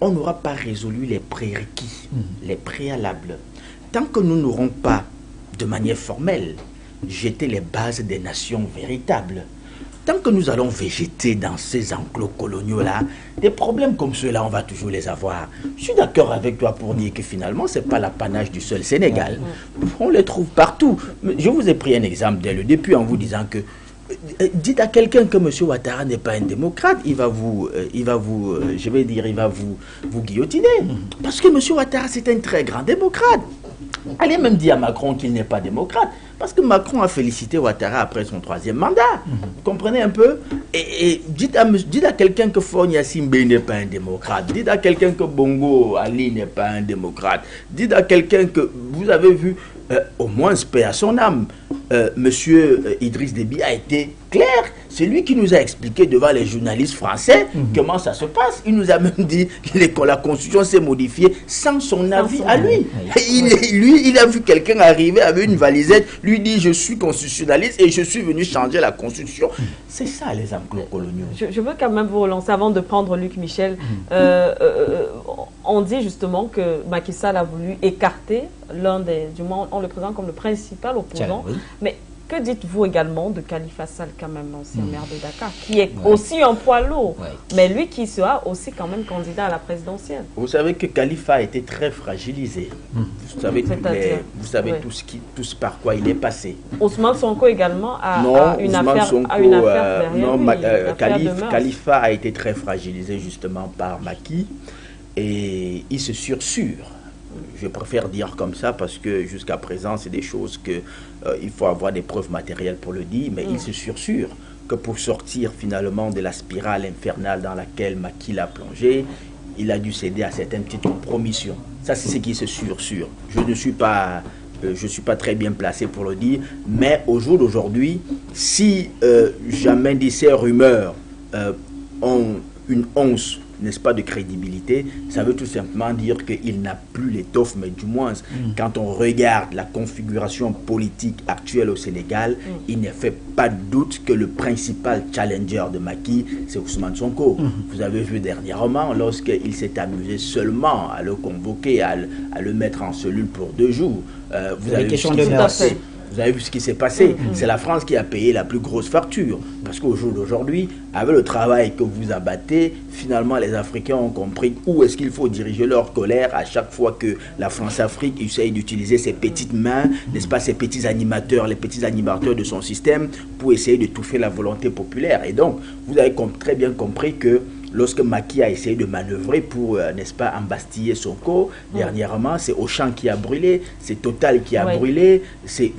on n'aura pas résolu les prérequis, les préalables. Tant que nous n'aurons pas, de manière formelle, jeté les bases des nations véritables, tant que nous allons végéter dans ces enclos coloniaux-là, des problèmes comme ceux-là, on va toujours les avoir. Je suis d'accord avec toi pour dire que finalement, ce n'est pas l'apanage du seul Sénégal. On les trouve partout. Je vous ai pris un exemple dès le début en vous disant que euh, dites à quelqu'un que M. Ouattara n'est pas un démocrate, il va vous, euh, il va vous euh, je vais dire, il va vous, vous guillotiner. Parce que M. Ouattara, c'est un très grand démocrate. Allez même dire à Macron qu'il n'est pas démocrate. Parce que Macron a félicité Ouattara après son troisième mandat. Vous comprenez un peu? Et, dites à, dites à quelqu'un que Fonia Simbe n'est pas un démocrate. Dites à quelqu'un que Bongo Ali n'est pas un démocrate. Dites à quelqu'un que vous avez vu, au moins paix à son âme, euh, Monsieur euh, Idriss Déby a été clair. C'est lui qui nous a expliqué devant les journalistes français mhm. comment ça se passe. Il nous a même dit que la constitution s'est modifiée sans son avis à lui. Il, lui, il a vu quelqu'un arriver avec une valisette, lui dit je suis constitutionnaliste et je suis venu changer la constitution. Mhm. C'est ça les enclos coloniaux. Je, veux quand même vous relancer avant de prendre Luc Michel. Mhm. Euh, on dit justement que Macky Sall a voulu écarter l'un des, du moins on le présente comme le principal opposant. Mais que dites-vous également de Khalifa Sall, quand même, ancien hmm. maire de Dakar, qui est aussi un poids lourd, mais lui qui sera aussi quand même candidat à la présidentielle Vous savez que Khalifa a été très fragilisé. Hmm. Vous savez, vous savez tout, ce qui, tout ce par quoi il est passé. Ousmane Sonko également a, une, affaire, a une affaire euh, derrière non, euh, Khalifa a été très fragilisé justement par Maki et il se sursure je préfère dire comme ça parce que jusqu'à présent, c'est des choses que euh, il faut avoir des preuves matérielles pour le dire, mais il mm. se sursure que pour sortir finalement de la spirale infernale dans laquelle Maki a plongé, il a dû céder à certaines petites compromissions. Ça, c'est ce qui se sursure. Je ne suis pas, euh, je suis pas très bien placé pour le dire, mais au jour d'aujourd'hui, si euh, jamais dit ces rumeurs ont une once n'est-ce pas, de crédibilité, ça veut tout simplement dire qu'il n'a plus l'étoffe, mais du moins, mm. quand on regarde la configuration politique actuelle au Sénégal, mm. il ne fait pas de doute que le principal challenger de Maki, c'est Ousmane Sonko. Mm. Vous avez vu dernièrement, lorsqu'il s'est amusé seulement à le convoquer, à le, mettre en cellule pour deux jours, euh, vous avez vu ce qui s'est vous avez vu ce qui s'est passé. Mm-hmm. C'est la France qui a payé la plus grosse facture. Parce qu'au jour d'aujourd'hui, avec le travail que vous abattez, finalement, les Africains ont compris où est-ce qu'il faut diriger leur colère à chaque fois que la France-Afrique essaye d'utiliser ses petites mains, n'est-ce pas, ses petits animateurs, les petits animateurs de son système pour essayer de toucher la volonté populaire. Et donc, vous avez très bien compris que lorsque Maki a essayé de manœuvrer pour, euh, n'est-ce pas, embastiller son corps, dernièrement, c'est Auchan qui a brûlé, c'est Total qui a brûlé, c'est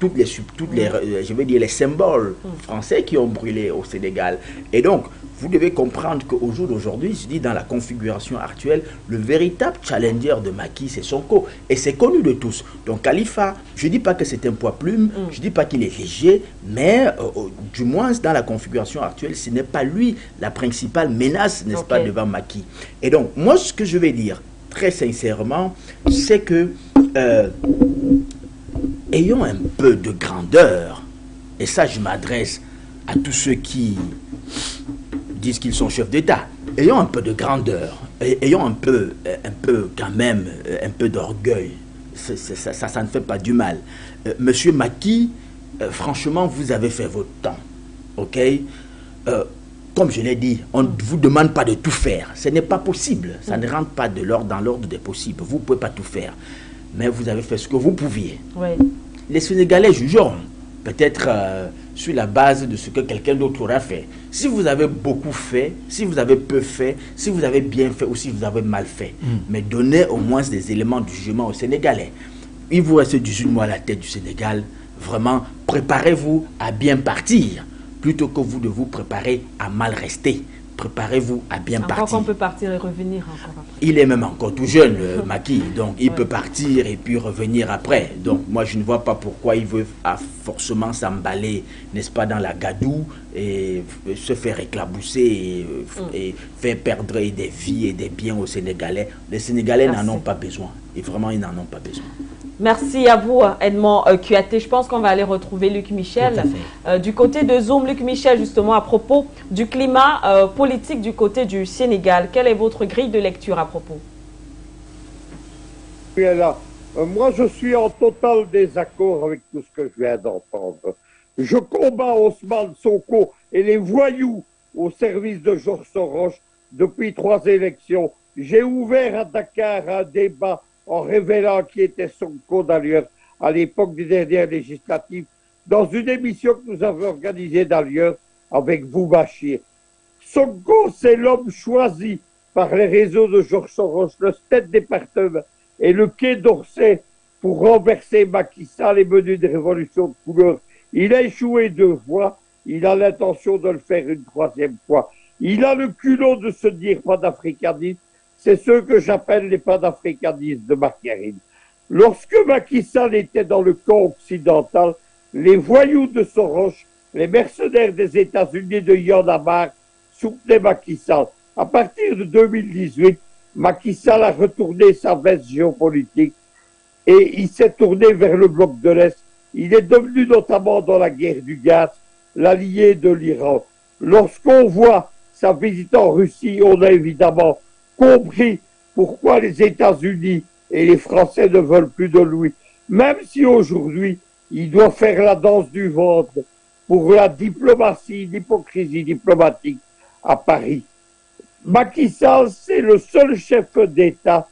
toutes les, toutes les, euh, je veux dire, les symboles français qui ont brûlé au Sénégal. Et donc, vous devez comprendre qu'au jour d'aujourd'hui, je dis dans la configuration actuelle, le véritable challenger de Maki, c'est Sonko. Et c'est connu de tous. Donc Khalifa, je ne dis pas que c'est un poids plume, mm. je ne dis pas qu'il est léger, mais euh, euh, du moins dans la configuration actuelle, ce n'est pas lui la principale menace, n'est-ce pas, devant Maki. Et donc, moi, ce que je vais dire, très sincèrement, c'est que euh, ayons un peu de grandeur. Et ça, je m'adresse à tous ceux qui disent qu'ils sont chefs d'État. Ayons un peu de grandeur, ayons un peu, un peu quand même, un peu d'orgueil. Ça, ça, ne fait pas du mal. Euh, Monsieur Maki, euh, franchement, vous avez fait votre temps. OK? Euh, Comme je l'ai dit, on ne vous demande pas de tout faire. Ce n'est pas possible. Ça ne rentre pas de l'ordre dans l'ordre des possibles. Vous ne pouvez pas tout faire. Mais vous avez fait ce que vous pouviez. Les Sénégalais jugeront. Peut-être sur la base de ce que quelqu'un d'autre aura fait. Si vous avez beaucoup fait, si vous avez peu fait, si vous avez bien fait ou si vous avez mal fait, mm. mais donnez au moins des éléments de jugement aux Sénégalais. Il vous reste 18 mois à la tête du Sénégal. Vraiment, préparez-vous à bien partir plutôt que vous de vous préparer à mal rester préparez-vous à bien encore partir. qu'on peut partir et revenir encore après. Il est même encore tout jeune, euh, [LAUGHS] Maki, donc il peut partir et puis revenir après. Donc moi, je ne vois pas pourquoi il veut forcément s'emballer, n'est-ce pas, dans la gadoue et se faire éclabousser et, mm. faire perdre des vies et des biens aux Sénégalais. Les Sénégalais n'en ont pas besoin. Et vraiment, ils n'en ont pas besoin. Merci à vous, Edmond Cuaté. Je pense qu'on va aller retrouver Luc Michel. du côté de Zoom, Luc Michel, justement, à propos du climat politique du côté du Sénégal. Quelle est votre grille de lecture à propos? Moi, je suis en total désaccord avec tout ce que je viens d'entendre. Je combats Osman Sonko et les voyous au service de Georges Soros depuis trois élections. J'ai ouvert à Dakar un débat en révélant qui était Sonko d'ailleurs à l'époque des dernières législatives, dans une émission que nous avons organisée d'ailleurs avec vous, Bachir. Sonko, c'est l'homme choisi par les réseaux de Georges Soros, le State Department et le Quai d'Orsay pour renverser Macky Sall et mener des révolutions de couleur il a échoué deux fois, il a l'intention de le faire une troisième fois. Il a le culot de se dire panafricaniste, c'est ce que j'appelle les panafricanistes de Margarine. Lorsque Macky Sall était dans le camp occidental, les voyous de Soros, les mercenaires des États-Unis de Yanamar soutenaient Macky Sall. À partir de 2018, Macky Sall a retourné sa veste géopolitique et il s'est tourné vers le bloc de l'Est il est devenu notamment dans la guerre du gaz l'allié de l'Iran. Lorsqu'on voit sa visite en Russie, on a évidemment compris pourquoi les États-Unis et les Français ne veulent plus de lui. Même si aujourd'hui, il doit faire la danse du ventre pour la diplomatie, l'hypocrisie diplomatique à Paris. Macky Sall, c'est le seul chef d'État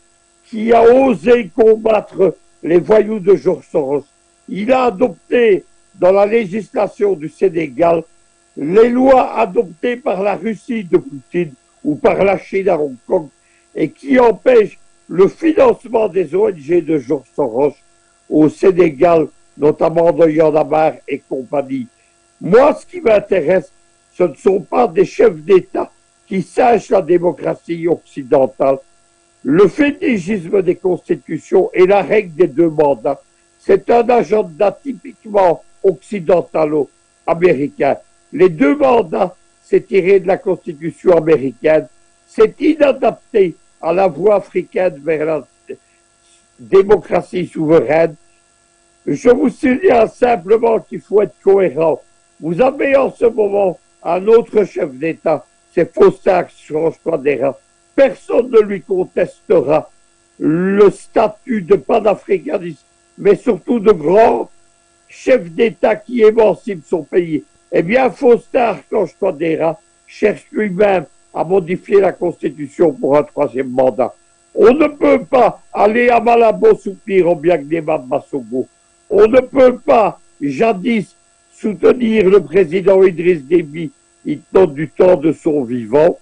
qui a osé combattre les voyous de Georges Soros il a adopté dans la législation du Sénégal les lois adoptées par la Russie de Poutine ou par la Chine à Hong Kong et qui empêchent le financement des ONG de Georges Soros au Sénégal, notamment de Yandamar et compagnie. Moi, ce qui m'intéresse, ce ne sont pas des chefs d'État qui sachent la démocratie occidentale. Le fétichisme des constitutions et la règle des deux mandats c'est un agenda typiquement occidentalo-américain. Les deux mandats, c'est tiré de la Constitution américaine. C'est inadapté à la voie africaine vers la démocratie souveraine. Je vous signale simplement qu'il faut être cohérent. Vous avez en ce moment un autre chef d'État, c'est Faustin change Personne ne lui contestera le statut de panafricaniste mais surtout de grands chefs d'État qui émancipent son pays. Eh bien, Faustin Archange Touadéra cherche lui-même à modifier la Constitution pour un troisième mandat. On ne peut pas aller à Malabo soutenir au Biagnema Massogo. On ne peut pas, jadis, soutenir le président Idriss Déby, il donne du temps de son vivant,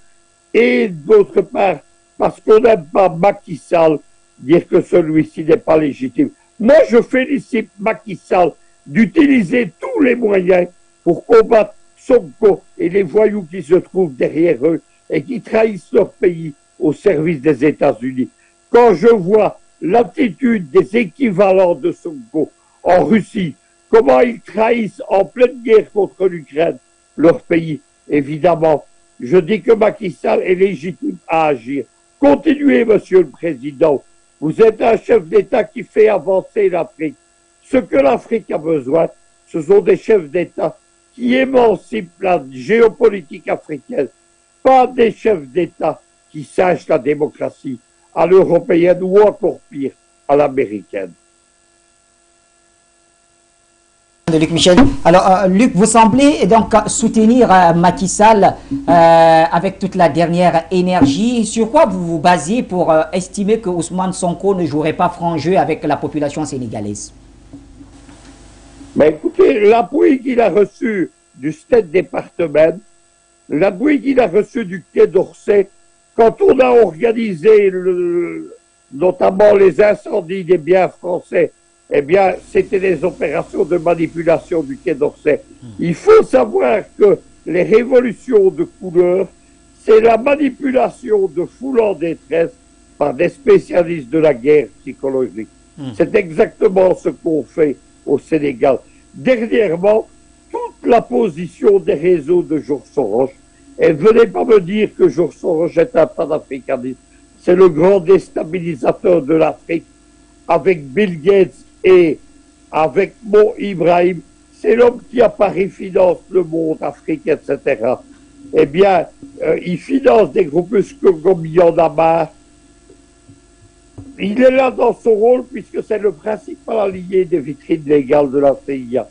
et d'autre part, parce qu'on n'aime pas Macky Sall, dire que celui-ci n'est pas légitime. Moi, je félicite Macky Sall d'utiliser tous les moyens pour combattre Sonko et les voyous qui se trouvent derrière eux et qui trahissent leur pays au service des États-Unis. Quand je vois l'attitude des équivalents de Sonko en Russie, comment ils trahissent en pleine guerre contre l'Ukraine leur pays, évidemment, je dis que Macky Sall est légitime à agir. Continuez, Monsieur le Président, vous êtes un chef d'État qui fait avancer l'Afrique. Ce que l'Afrique a besoin, ce sont des chefs d'État qui émancipent la géopolitique africaine, pas des chefs d'État qui sachent la démocratie à l'européenne ou encore pire, à l'américaine de Luc Michel. Alors, euh, Luc, vous semblez donc soutenir euh, Macky Sall euh, avec toute la dernière énergie. Sur quoi vous vous basez pour estimer que Ousmane Sonko ne jouerait pas franc jeu avec la population sénégalaise? Mais écoutez, l'appui qu'il a reçu du State Department, l'appui qu'il a reçu du Quai d'Orsay, quand on a organisé le, notamment les incendies des biens français eh bien, c'était des opérations de manipulation du Quai d'Orsay. Hmm. Il faut savoir que les révolutions de couleur, c'est la manipulation de foules en détresse par des spécialistes de la guerre psychologique. Hmm. C'est exactement ce qu'on fait au Sénégal. Dernièrement, toute la position des réseaux de Georges Soros, et venez pas me dire que Georges Soros est un panafricaniste. C'est le grand déstabilisateur de l'Afrique avec Bill Gates Et avec mon Ibrahim, c'est l'homme qui à Paris finance le monde, Afrique, etc. Eh bien, euh, il finance des groupuscules comme Yandama. Il est là dans son rôle puisque c'est le principal allié des vitrines légales de la CIA.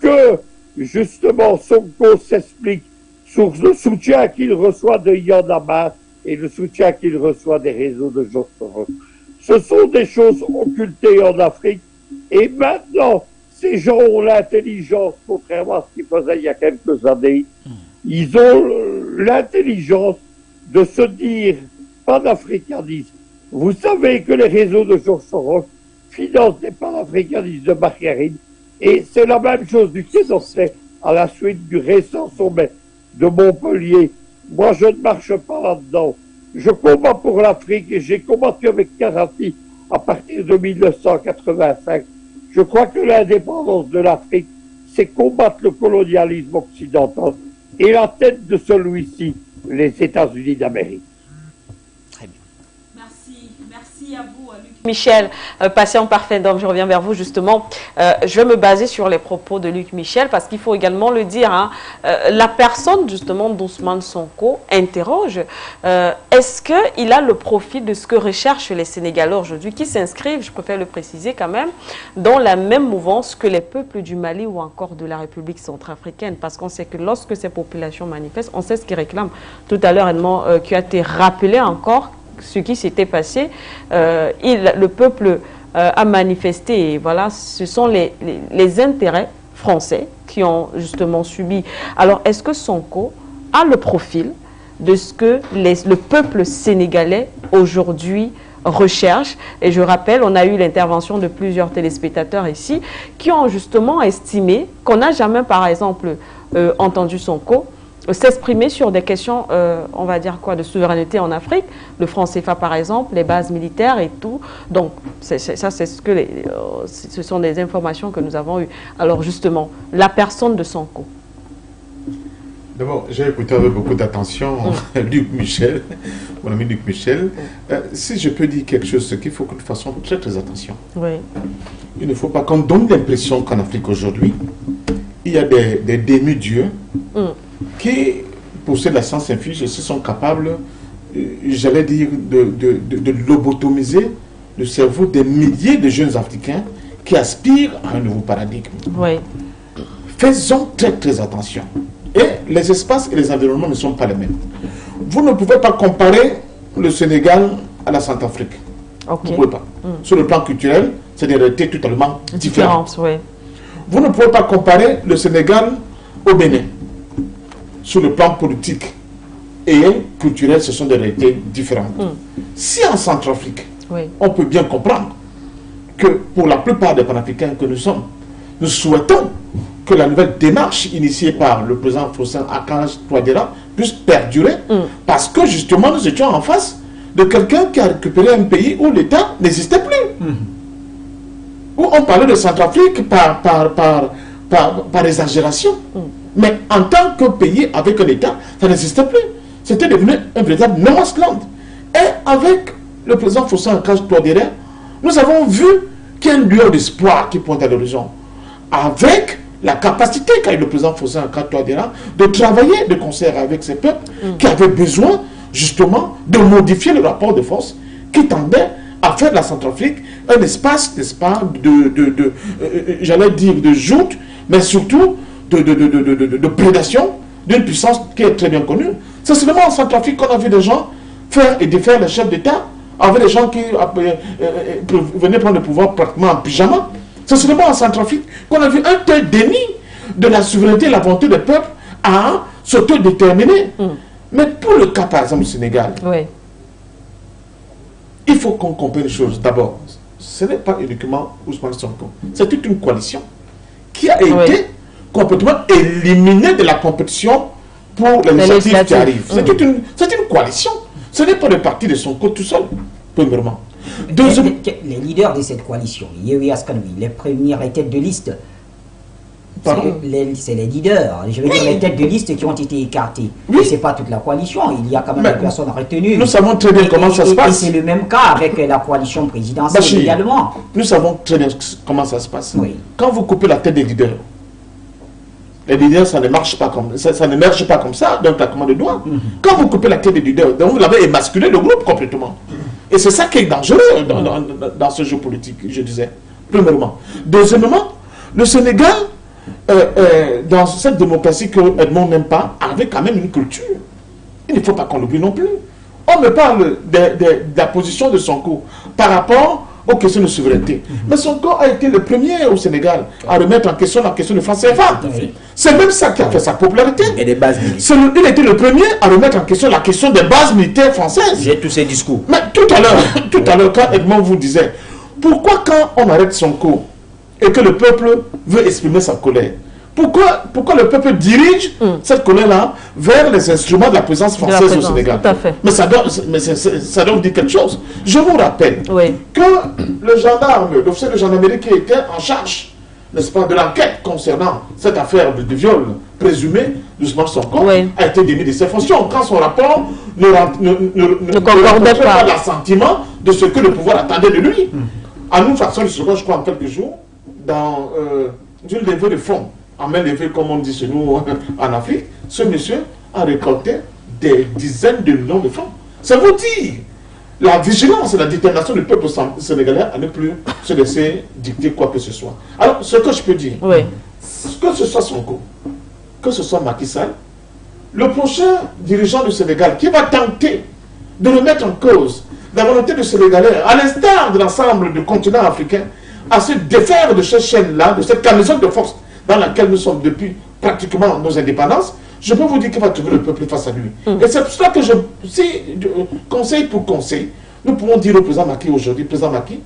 Que, justement, Sonko s'explique sur le soutien qu'il reçoit de Yandama et le soutien qu'il reçoit des réseaux de Georges Ce sont des choses occultées en Afrique et maintenant, ces gens ont l'intelligence, contrairement à ce qu'ils faisaient il y a quelques années, ils ont l'intelligence de se dire panafricanisme. Vous savez que les réseaux de Georges Soros financent des panafricanistes de margarine et c'est la même chose du Quai d'Orsay à la suite du récent sommet de Montpellier. Moi, je ne marche pas là-dedans. Je combats pour l'Afrique et j'ai combattu avec Kadhafi à partir de 1985. Je crois que l'indépendance de l'Afrique, c'est combattre le colonialisme occidental et la tête de celui-ci, les États-Unis d'Amérique. Merci, merci à vous, Luc. Michel, euh, patient parfait, donc je reviens vers vous justement. Euh, je vais me baser sur les propos de Luc Michel parce qu'il faut également le dire. Hein, euh, la personne justement d'Ousmane Sonko interroge est-ce qu'il a le profil de ce que recherchent les Sénégalais aujourd'hui qui s'inscrivent, je préfère le préciser quand même, dans la même mouvance que les peuples du Mali ou encore de la République centrafricaine? Parce qu'on sait que lorsque ces populations manifestent, on sait ce qu'ils réclament. Tout à l'heure, Edmond, euh, qui a été rappelé encore ce qui s'était passé, euh, le peuple euh, a manifesté. Voilà, ce sont les, intérêts français qui ont justement subi. Alors, est-ce que Sonko a le profil de ce que le peuple sénégalais aujourd'hui recherche? Et je rappelle, on a eu l'intervention de plusieurs téléspectateurs ici qui ont justement estimé qu'on n'a jamais, par exemple, euh, entendu Sonko s'exprimer sur des questions, euh, on va dire quoi, de souveraineté en Afrique, le franc CFA par exemple, les bases militaires et tout. Donc, ça, c'est ce que les, euh, ce sont des informations que nous avons eues. Alors, justement, la personne de Sonko. D'abord, j'ai écouté avec beaucoup d'attention mmh. [LAUGHS] Luc Michel, mon ami Luc Michel. Mmh. Euh, si je peux dire quelque chose, c'est qu'il faut que nous fassions très très attention. Oui. Il ne faut pas qu'on donne l'impression qu'en Afrique aujourd'hui, il y a des, des demi-dieux mmh qui possèdent la science infuse et se sont capables, j'allais dire, de, de, de, de, lobotomiser le cerveau des milliers de jeunes Africains qui aspirent à un nouveau paradigme. Oui. Faisons très très attention. Et les espaces et les environnements ne sont pas les mêmes. Vous ne pouvez pas comparer le Sénégal à la Centrafrique. Okay. Vous ne pouvez pas. Mm. Sur le plan culturel, c'est des réalités totalement différentes. Oui. Vous ne pouvez pas comparer le Sénégal au Bénin sur le plan politique et culturel, ce sont des réalités différentes. Mm. Si en Centrafrique, oui. on peut bien comprendre que pour la plupart des panafricains que nous sommes, nous souhaitons que la nouvelle démarche initiée par le président Fossin Akaj Touadéra puisse perdurer, mm. parce que justement nous étions en face de quelqu'un qui a récupéré un pays où l'État n'existait plus. Mm. Où on parlait de Centrafrique par, par, par, par, par exagération. Mais en tant que pays avec un État, ça n'existait plus. C'était devenu un véritable no land. Et avec le président Fossin Touadéra, nous avons vu qu'il y a une lueur d'espoir qui pointe à l'horizon. Avec la capacité qu'a eu le président Fossin Touadéra de travailler de concert avec ces peuples Mm. qui avaient besoin justement de modifier le rapport de force qui tendait à faire de la Centrafrique un espace, n'est-ce pas, de, de, de euh, j'allais dire, de joute, mais surtout de, de, de, de, de, de prédation d'une puissance qui est très bien connue. C'est seulement en Centrafrique qu'on a vu des gens faire et défaire les chefs d'État, avec des gens qui euh, euh, venaient prendre le pouvoir pratiquement en pyjama. C'est seulement en Centrafrique qu'on a vu un tel déni de la souveraineté et la volonté des peuples à s'autodéterminer. Mm. Mais pour le cas, par exemple, du Sénégal, Oui. il faut qu'on comprenne une chose. D'abord, ce n'est pas uniquement Ousmane Sonko. C'est toute une coalition qui a été Oui. Complètement éliminée de la compétition pour les législatives qui arrivent. C'est Mm. une, c'est une coalition. Ce n'est pas le parti de Sonko tout seul, premièrement. Les, Deuxième, les- les leaders de cette coalition, Yewi Askanui, les premières têtes de liste, C'est les leaders, je veux dire les têtes de liste qui ont été écartées. Oui. c'est pas toute la coalition, il y a quand même des personnes retenues. Nous savons très bien comment ça se passe. Et c'est le même cas avec la coalition présidentielle également. Nous savons très bien comment ça se passe. Quand vous coupez la tête des leaders, les leaders, ça ne marche pas comme ça, ça ne marche pas comme ça, d'un claquement de doigts. Mhm. Quand vous coupez la tête des leaders, donc vous l'avez émasculé le groupe complètement. Et c'est ça qui est dangereux dans, dans, ce jeu politique, je disais, premièrement. Deuxièmement, le Sénégal, euh, euh, dans cette démocratie que Edmond n'aime pas, avait quand même une culture. Il ne faut pas qu'on l'oublie non plus. On me parle de, de, la position de Sonko par rapport aux questions de souveraineté. Mhm. Mais Sonko a été le premier au Sénégal à remettre en question la question de France CFA. C'est même ça qui a fait sa popularité. Et des bases militaires. il était le premier à remettre en question la question des bases militaires françaises. J'ai tous ces discours. Mais tout à l'heure, [COUGHS] tout à l'heure, quand Edmond vous disait, pourquoi quand on arrête Sonko et que le peuple veut exprimer sa colère, pourquoi, pourquoi le peuple dirige hmm. cette colère-là vers les instruments de la présence française au Sénégal tout à fait. Mais, ça doit, mais ça doit vous dire quelque chose. Je vous rappelle que le gendarme, l'officier de gendarmerie qui était en charge, n'est-ce pas, de l'enquête concernant cette affaire de, viol présumé d'Ousmane Sonko a été démis de ses fonctions quand son rapport ne, ne, ne, ne pas l'assentiment de ce que le pouvoir attendait de lui. Hmm. À nous, façon de je crois, en quelques jours, dans euh, une levée de fonds en main levée, comme on dit chez nous [LAUGHS] en Afrique, ce monsieur a récolté des dizaines de millions de francs. Ça vous dit la vigilance et la détermination du peuple sénégalais à ne plus se laisser dicter quoi que ce soit. Alors, ce que je peux dire, que ce soit Sonko, que ce soit Macky Sall, le prochain dirigeant du Sénégal qui va tenter de remettre en cause la volonté du Sénégalais, à l'instar de l'ensemble du continent africain, à se défaire de cette chaîne-là, de cette camisole de force dans laquelle nous sommes depuis pratiquement nos indépendances, je peux vous dire qu'il va trouver le peuple face à lui. Mm. Et c'est pour cela que je, si, conseil pour conseil, nous pouvons dire au président Maki aujourd'hui, président Maki,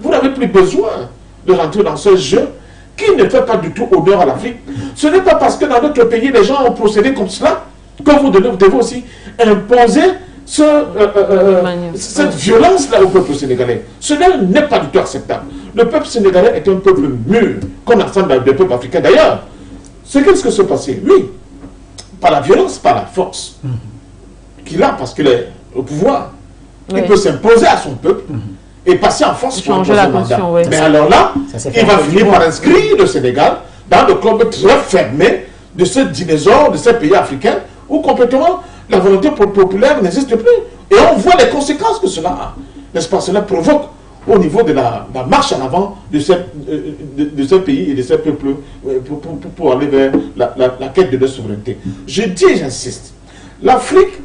vous n'avez plus besoin de rentrer dans ce jeu qui ne fait pas du tout honneur à l'Afrique. Ce n'est pas parce que dans notre pays, les gens ont procédé comme cela que vous devez, aussi imposer ce, euh, euh, euh, cette violence-là au peuple sénégalais. Ce n'est pas du tout acceptable. Le peuple sénégalais est un peuple mûr, comme l'ensemble des peuples africains d'ailleurs. C'est qu'est-ce que se passait Oui, par la violence, par la force qu'il a, parce qu'il est au pouvoir. Il peut s'imposer à son peuple et passer en force pour changer la Mais alors là, il va finir par inscrire le Sénégal dans le club très fermé de ce dinosaure, de ces pays africains, où complètement la volonté populaire n'existe plus. Et on voit les conséquences que cela a. N'est-ce pas? Cela provoque au niveau de la, marche en avant de, cette, euh, de, ce pays et de ce peuple euh, pour, pour, aller vers la, quête de leur souveraineté. Je dis et j'insiste, l'Afrique,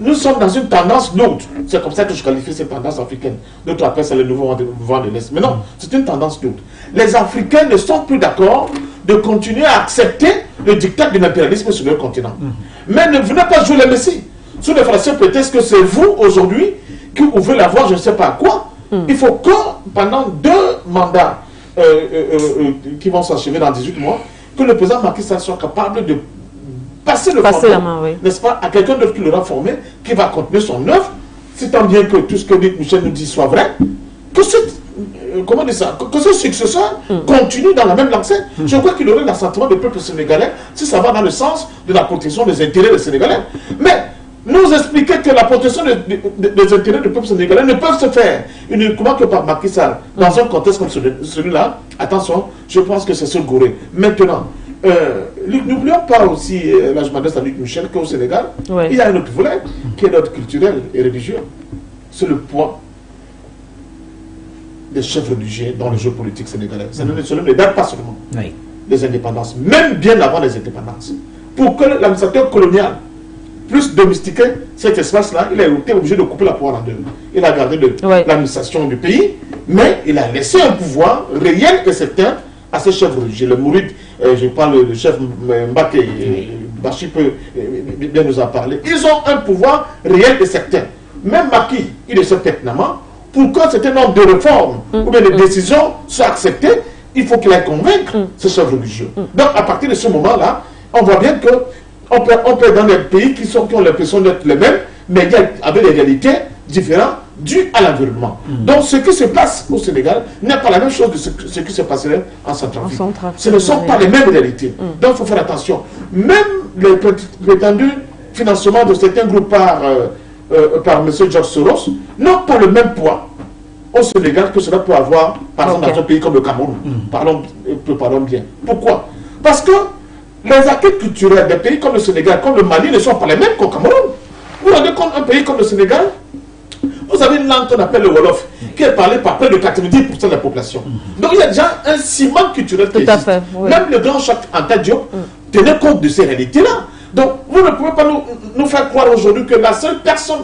nous sommes dans une tendance lourde. C'est comme ça que je qualifie cette tendance africaine. D'autres appellent ça le nouveau vent de l'Est. Mais non, c'est une tendance lourde. Les Africains ne sont plus d'accord de continuer à accepter le dictat de l'impérialisme sur leur continent. Mm. Mais ne venez pas jouer les messies. Sous les fallacieux peut-être que c'est vous aujourd'hui qui ouvrez la voie, je ne sais pas à quoi. Il faut que pendant deux mandats euh, euh, euh, qui vont s'achever dans 18 mois, que le président Macky Sall soit capable de passer le passer n'est-ce pas, à quelqu'un d'autre qui l'aura formé, qui va continuer son œuvre, c'est tant bien que tout ce que Michel nous dit soit vrai, que euh, comment dire ça, que ce successeur mm. continue dans la même lancée. Mm. Je crois qu'il aurait l'assentiment du peuple sénégalais si ça va dans le sens de la protection des intérêts des Sénégalais. Mais nous expliquer que la protection des intérêts du peuple sénégalais ne peut se faire uniquement que par Macky Sall. Dans un contexte comme celui-là, attention, je pense que c'est ce gouré. Maintenant, euh, n'oublions pas aussi, euh, là je m'adresse à Luc Michel, qu'au Sénégal, il y a un autre volet qui est notre culturel et religieux. C'est le poids des chefs religieux dans le jeu politique sénégalais. Cela ne date pas seulement des indépendances, même bien avant les indépendances. Pour que l'administrateur colonial puisse domestiquer cet espace-là, il a été obligé de couper la pouvoir en deux. Il a gardé l'administration du pays, mais il a laissé un pouvoir réel et certain à ses chefs religieux. Le Mouride, euh, je parle du chef Mbake, Bachi peut euh, bien nous en parler. Ils ont un pouvoir réel et certain. Même Maki, il est sait pertinemment pour qu'un certain nombre de réformes mm. ou bien de décisions soient acceptées, il faut qu'il aille convaincre mm. ces chefs religieux. Mm. Donc, à partir de ce moment-là, on voit bien que on peut, on peut dans des pays qui, sont, qui ont l'impression d'être les mêmes, mais avec des réalités différentes dû à l'environnement. Mm. Donc ce qui se passe au Sénégal n'est pas la même chose que ce, ce qui se passerait en Centrafrique. En Centrafrique, Ce ne sont pas les mêmes réalités. Mm. Donc il faut faire attention. Même les pré- prétendus financements de certains groupes par, euh, euh, par M. George Soros n'ont pas le même poids au Sénégal que cela peut avoir, par exemple, dans un pays comme le Cameroun. Parlons, euh, parlons bien. Pourquoi? Parce que les acquis culturels des pays comme le Sénégal, comme le Mali, ne sont pas les mêmes qu'au Cameroun. Vous vous rendez compte, un pays comme le Sénégal, vous avez une langue qu'on appelle le Wolof, qui est parlée par près de 90% de la population. Donc il y a déjà un ciment culturel qui Tout à existe. fait, oui. Même le grand choc Anta Diop tenait compte de ces réalités-là. Donc vous ne pouvez pas nous, nous faire croire aujourd'hui que la seule personne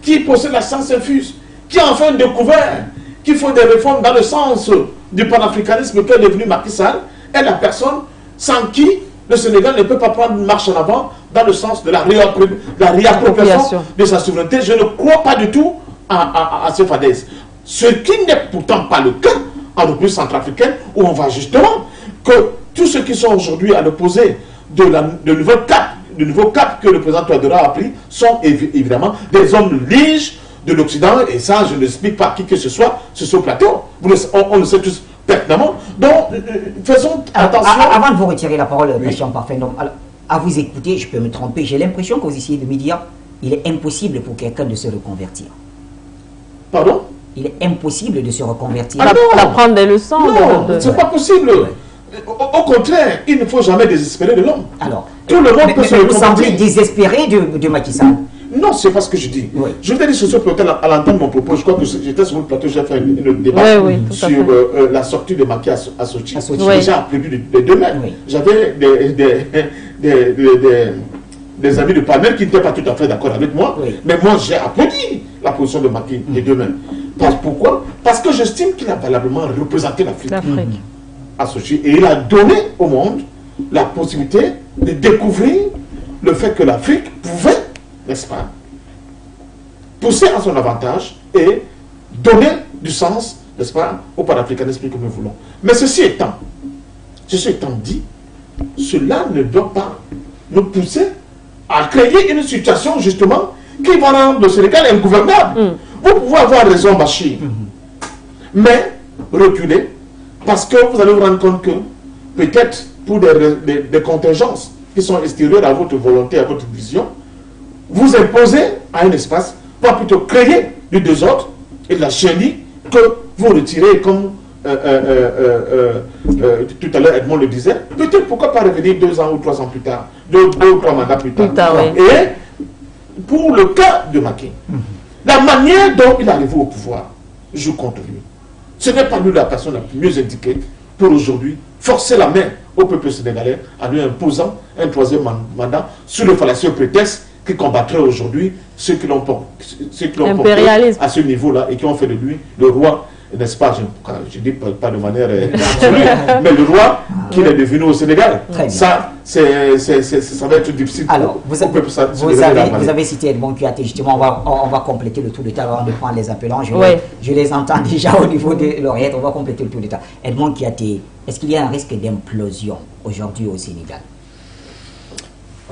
qui possède la science infuse, qui a enfin découvert qu'il faut des réformes dans le sens du panafricanisme qu'est devenu Macky Sall, est la personne sans qui le Sénégal ne peut pas prendre une marche en avant dans le sens de la, réappro- la réappropriation Appropriation. de sa souveraineté. Je ne crois pas du tout à, à, à ce qui n'est pourtant pas le cas en République centrafricaine, où on voit justement que tous ceux qui sont aujourd'hui à l'opposé de, la, de nouveau cap, du nouveau cap que le président Touadéra a pris sont évi- évidemment des hommes liges de l'Occident, et ça, je ne l'explique pas à qui que ce soit sur ce plateau. Vous le- on, on le sait tous pertinemment. Donc, euh, euh, faisons attention. a- avant de vous retirer la parole, Christian Parfait, donc, alors, à vous écouter, je peux me tromper, j'ai l'impression que vous essayez de me dire il est impossible pour quelqu'un de se reconvertir. Pardon? Il est impossible de se reconvertir. Ah non. D'apprendre des leçons. Non, de- de- c'est pas possible. Au, au contraire, il ne faut jamais désespérer de l'homme. Alors, Tout le monde mais- peut mais se vous semblez désespéré de, de Macky Sall. Non, c'est pas ce que je dis. Oui. Je vous ai dit sur ce plateau, à l'entendre mon propos, je crois que j'étais sur le plateau, j'ai fait une débat Oui, oui, sur euh, euh, la sortie de Macky à, So- à Sochi. À déjà prévu de, de demain. Oui. J'avais des, des, [LAUGHS] des, des- des- des amis de panel qui n'étaient pas tout à fait d'accord avec moi, Oui. mais moi j'ai applaudi la position de Macky de demain. Parce, pourquoi? Parce que j'estime qu'il a valablement représenté l'Afrique L'Afrique. à Sochi et il a donné au monde la possibilité de découvrir le fait que l'Afrique pouvait, n'est-ce pas, pousser à son avantage et donner du sens, n'est-ce pas, au panafricanisme que nous voulons. Mais ceci étant, ceci étant dit, cela ne doit pas nous pousser à créer une situation justement qui va rendre le Sénégal ingouvernable. Vous pouvez avoir raison, Bachir, mais reculer parce que vous allez vous rendre compte que peut-être pour des, des- des contingences qui sont extérieures à votre volonté, à votre vision, vous imposez à un espace pour plutôt créer du désordre et de la chenille que vous retirez comme euh, euh, euh, tout à l'heure Edmond le disait, peut-être pourquoi pas revenir deux ans ou trois ans plus tard, deux, deux ou trois mandats plus tard. Plus tard, oui. Et pour le cas de Macky, la manière dont il est arrivé au pouvoir joue contre lui. Ce n'est pas lui la personne la mieux indiquée pour aujourd'hui forcer la main au peuple sénégalais en lui imposant un troisième man- mandat sur le fallacieux prétexte qui combattrait aujourd'hui ceux qui l'ont porté à ce niveau-là et qui ont fait de lui le roi, n'est-ce pas, je ne dis pas, pas de manière euh, absolue, [LAUGHS] mais le roi qu'il est devenu au Sénégal. Très. Ça, c'est, ça va être difficile Alors, pour- vous avez, vous avez, d'avaler. vous avez cité Edmond Kouyaté, justement, on va, on, on va compléter le tour de table avant de prendre les appelants. Je, Ouais. les, je les entends [LAUGHS] déjà au niveau de l'oreillette, on va compléter le tour de table. Edmond Kouyaté, est-ce qu'il y a un risque d'implosion aujourd'hui au Sénégal?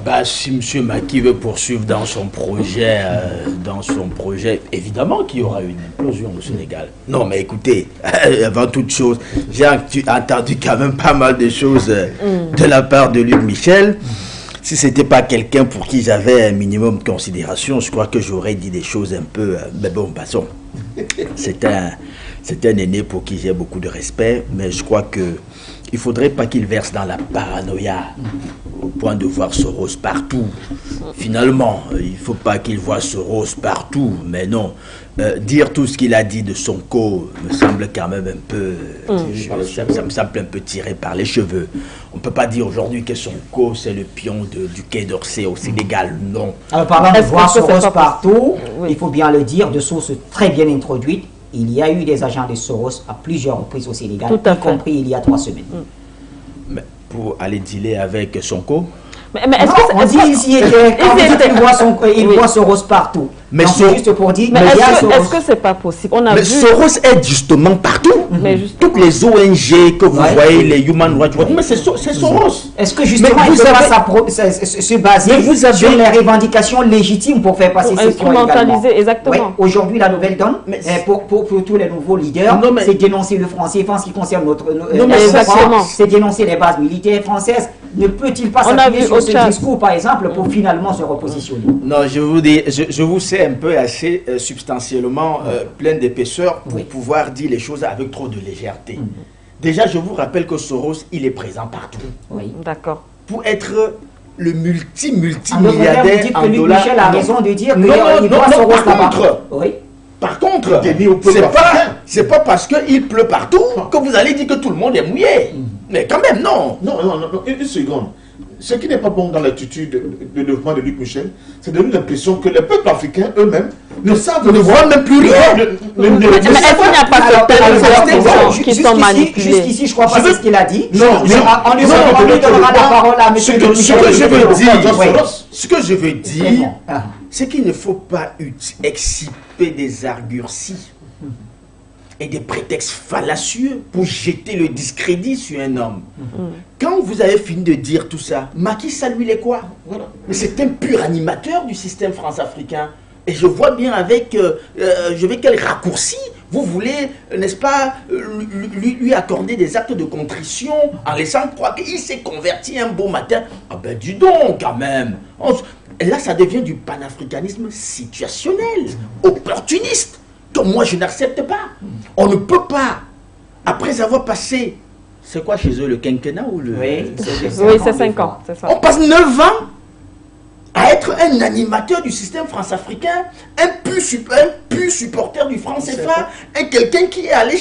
Bah, si M. Maki veut poursuivre dans son projet, euh, dans son projet, évidemment qu'il y aura une implosion au Sénégal. Non, mais écoutez, [LAUGHS] avant toute chose, j'ai entendu quand même pas mal de choses euh, de la part de Luc Michel. Si c'était pas quelqu'un pour qui j'avais un minimum de considération, je crois que j'aurais dit des choses un peu. euh, mais bon, passons. [LAUGHS] C'est un, c'est un aîné pour qui j'ai beaucoup de respect, mais je crois que il faudrait pas qu'il verse dans la paranoïa au point de voir Soros partout. Finalement, il faut pas qu'il voit Soros partout, mais non. Euh, dire tout ce qu'il a dit de son co me semble quand même un peu. je- ça, ça me semble un peu tiré par les cheveux. On peut pas dire aujourd'hui que son co c'est le pion de- du Quai d'Orsay au Sénégal, non. Alors, parlant de voir Soros pas partout, Oui. il faut bien le dire, de sources très bien introduites, il y a eu des agents de Soros à plusieurs reprises au Sénégal, Tout à y fait. compris il y a trois semaines. Mais pour aller dealer avec son co, Mais, mais est-ce Non, que on dit que- ici quand vous dites voit, son- il Oui. voit Soros partout. Mais c'est juste pour dire. Mais est-ce que c'est pas possible? On a mais Soros est justement partout. Mais Toutes les ONG que vous voyez, les Human Rights Watch, mais c'est Soros. Est-ce que justement mais vous il avez... se baser vous avez... sur les revendications légitimes pour faire passer ces points Instrumentaliser, exactement. Aujourd'hui, la nouvelle donne, pour, pour, pour, tous les nouveaux leaders, c'est dénoncer le français en ce qui concerne notre. Euh, c'est dénoncer les bases militaires françaises. Ne peut-il pas s'appuyer sur ce discours, par exemple, pour finalement se repositionner? Non, je vous dis, je, vous sais un peu assez euh, substantiellement euh, plein d'épaisseur pour pouvoir dire les choses avec trop de légèreté. Mm. Déjà, je vous rappelle que Soros, il est présent partout. Oui, d'accord. Pour être le multi-multimilliardaire en dollars. Michel a raison de dire que non, non, non, non, par contre, oui. Par contre, c'est pas, c'est pas parce qu'il pleut partout que vous allez dire que tout le monde est mouillé. Mm. Mais quand même, non. Non, non, non, une seconde. Ce qui n'est pas bon dans l'attitude de, développement de Luc Michel, c'est de donner l'impression que les peuples africains eux-mêmes ne savent ne voient même plus rien. Mais est-ce qu'il n'y a pas de qui sont manipulés Jusqu'ici, je crois pas c'est ce qu'il a dit. Non, mais on lui donnera la parole à M. Ce que je veux dire, ce que je veux dire, c'est qu'il ne faut pas exciper des argurcis et des prétextes fallacieux pour jeter le discrédit sur un homme. Quand vous avez fini de dire tout ça, Macky Sall, lui, il est quoi? Mais c'est un pur animateur du système france-africain. Et je vois bien avec, euh, euh, je vais quel raccourci vous voulez, n'est-ce pas, lui, lui, accorder des actes de contrition en laissant croire qu'il s'est converti un beau matin. Ah ben dis donc quand même. Là, ça devient du panafricanisme situationnel, opportuniste que moi je n'accepte pas. On ne peut pas, après avoir passé, c'est quoi chez eux, le quinquennat ou le... Oui, c'est 5 ans. On passe 9 ans à être un animateur du système france-africain, un pur, supporter du franc CFA, un quelqu'un qui est allé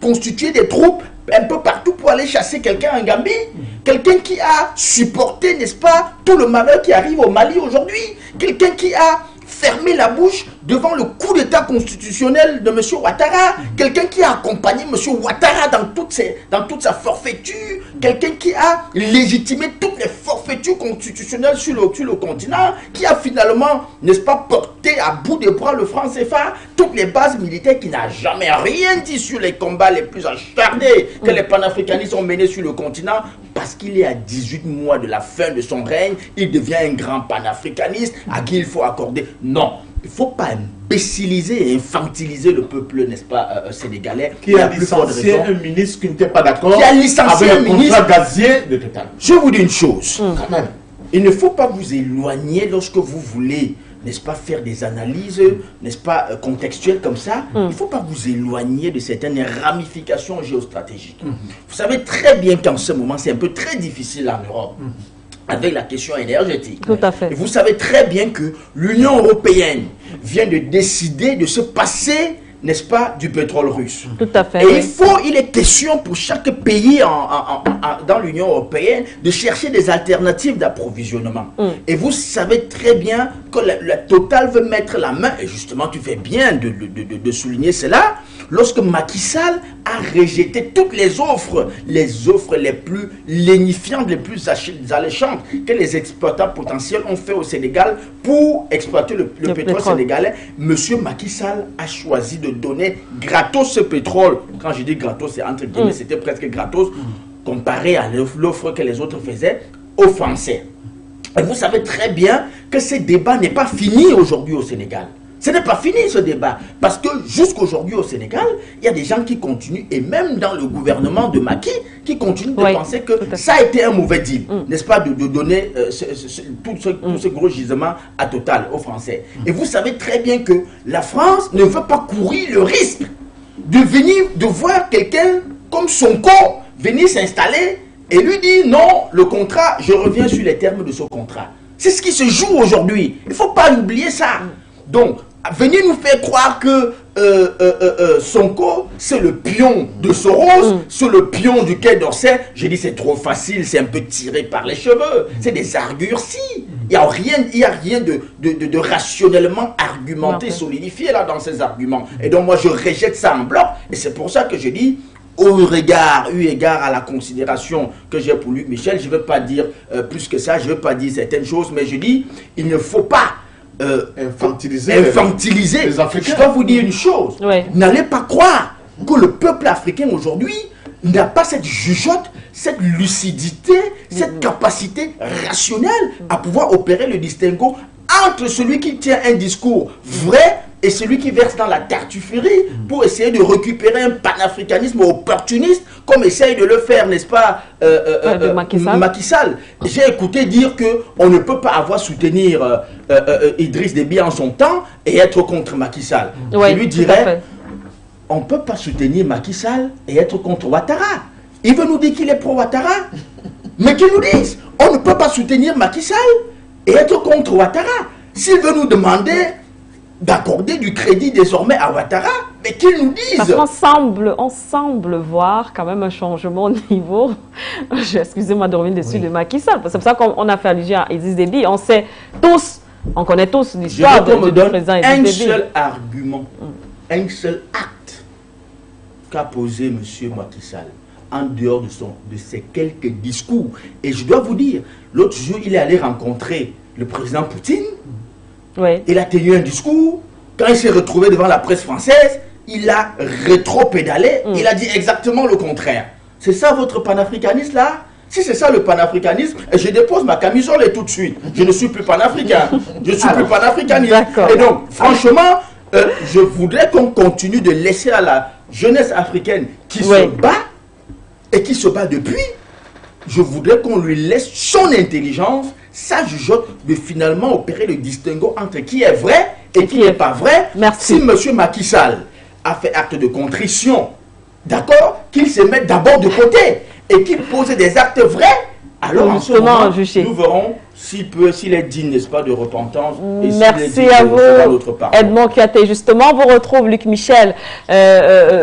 constituer des troupes un peu partout pour aller chasser quelqu'un en Gambie, quelqu'un qui a supporté, n'est-ce pas, tout le malheur qui arrive au Mali aujourd'hui, quelqu'un qui a fermer la bouche devant le coup constitutionnel de M. Ouattara, quelqu'un qui a accompagné M. Ouattara dans, toutes ses, dans toute sa forfaiture, quelqu'un qui a légitimé toutes les forfaitures constitutionnelles sur le, sur le continent, qui a finalement, n'est-ce pas, porté à bout de bras le franc CFA, toutes les bases militaires, qui n'a jamais rien dit sur les combats les plus acharnés que les panafricanistes ont menés sur le continent, parce qu'il est à 18 mois de la fin de son règne, il devient un grand panafricaniste à qui il faut accorder non, il ne faut pas imbéciliser et infantiliser le peuple, n'est-ce pas, euh, euh, sénégalais. Qui a, licencié un ministre qui n'était pas d'accord Qui a licencié un ministre gazier de Total. Je vous dis une chose. Hmm. Quand même. Il ne faut pas vous éloigner lorsque vous voulez n'est-ce pas, faire des analyses, n'est-ce pas, euh, contextuelles comme ça, hmm. il ne faut pas vous éloigner de certaines ramifications géostratégiques. Hmm. Vous savez très bien qu'en ce moment, c'est un peu très difficile en Europe avec la question énergétique. Tout à fait. Et vous savez très bien que l'Union européenne vient de décider de se passer n'est-ce pas, du pétrole russe. Tout à fait. Et il faut, il est question pour chaque pays en, dans l'Union européenne de chercher des alternatives d'approvisionnement. Mm. Et vous savez très bien que la, Total veut mettre la main, et justement tu fais bien de, de, de, souligner cela, lorsque Macky Sall a rejeté toutes les offres, les offres les plus lénifiantes, les plus alléchantes que les exploitants potentiels ont fait au Sénégal pour exploiter le, pétrole, sénégalais, Monsieur Macky Sall a choisi de donner gratos ce pétrole. Quand je dis gratos, c'est entre guillemets, mm. c'était presque gratos comparé à l'offre que les autres faisaient aux Français. Et vous savez très bien que ce débat n'est pas fini aujourd'hui au Sénégal. Ce n'est pas fini ce débat. Parce que jusqu'aujourd'hui au Sénégal, il y a des gens qui continuent, et même dans le gouvernement de Macky, qui continuent de penser que ça a été un mauvais deal, mm. n'est-ce pas, de, donner euh, tout, ce, mm. ce, gros gisement à Total, aux Français. Mm. Et vous savez très bien que la France ne veut pas courir le risque de venir, de voir quelqu'un comme son corps venir s'installer et lui dire non, le contrat, je reviens sur les termes de ce contrat. C'est ce qui se joue aujourd'hui. Il ne faut pas oublier ça. Donc, venir nous faire croire que euh, euh, euh, euh Sonko, c'est le pion de Soros, mm. c'est le pion du Quai d'Orsay. J'ai dit c'est trop facile, c'est un peu tiré par les cheveux. C'est des argurci. Il n'y a rien, il a rien de, de, de, rationnellement argumenté, solidifié là dans ces arguments. Et donc moi je rejette ça en bloc. Et c'est pour ça que je dis, au regard, eu égard à la considération que j'ai pour Luc Michel, je ne veux pas dire plus que ça, je ne veux pas dire certaines choses, mais je dis, il ne faut pas euh, infantiliser, infantiliser. les Africains. Je dois vous dire une chose. Ouais. N'allez pas croire que le peuple africain aujourd'hui n'a pas cette jugeote, cette lucidité, cette capacité rationnelle à pouvoir opérer le distinguo entre celui qui tient un discours vrai et celui qui verse dans la tartufferie pour essayer de récupérer un panafricanisme opportuniste comme essaye de le faire, n'est-ce pas, euh, euh, Euh, euh, Macky Sall. J'ai écouté dire que on ne peut pas avoir soutenir Idriss Déby en son temps et être contre Macky Sall. Ouais, Je lui dirais, on ne peut pas soutenir Macky Sall et être contre Ouattara. Il veut nous dire qu'il est pro Ouattara. Mais qu'il nous dise, on ne peut pas soutenir Macky Sall et être contre Ouattara. S'il veut nous demander d'accorder du crédit désormais à Ouattara, mais qu'il nous Parce dise. qu'on semble, on semble voir quand même un changement au niveau, [LAUGHS] excusez-moi de revenir dessus, de Macky Sall. C'est pour ça qu'on on a fait allusion à Idriss Déby. On sait tous, on connaît tous l'histoire de- me du donne président un Déby. seul argument, un seul acte qu'a posé M. Macky Sall en dehors de, son, de ses quelques discours. Et je dois vous dire, l'autre jour, il est allé rencontrer le président Poutine. Il a tenu un discours. Quand il s'est retrouvé devant la presse française, il a rétro-pédalé. Mm. Il a dit exactement le contraire. C'est ça votre panafricanisme là? Si c'est ça le panafricanisme, je dépose ma camisole et tout de suite. Je ne suis plus panafricain. Je suis plus panafricaniste. Et donc, franchement, euh, je voudrais qu'on continue de laisser à la jeunesse africaine qui se bat et qui se bat depuis, je voudrais qu'on lui laisse son intelligence, sa jugeote, de finalement opérer le distinguo entre qui est vrai et qui n'est pas vrai. Merci. Si M. Macky Sall a fait acte de contrition, d'accord, qu'il se mette d'abord de côté et qu'il pose des actes vrais, alors en ce moment, juger. nous verrons s'il peut, s'il est digne, n'est-ce pas, de repentance. et est Merci digne à vous. Edmond Kiaté. Justement, on vous retrouve, Luc Michel, euh,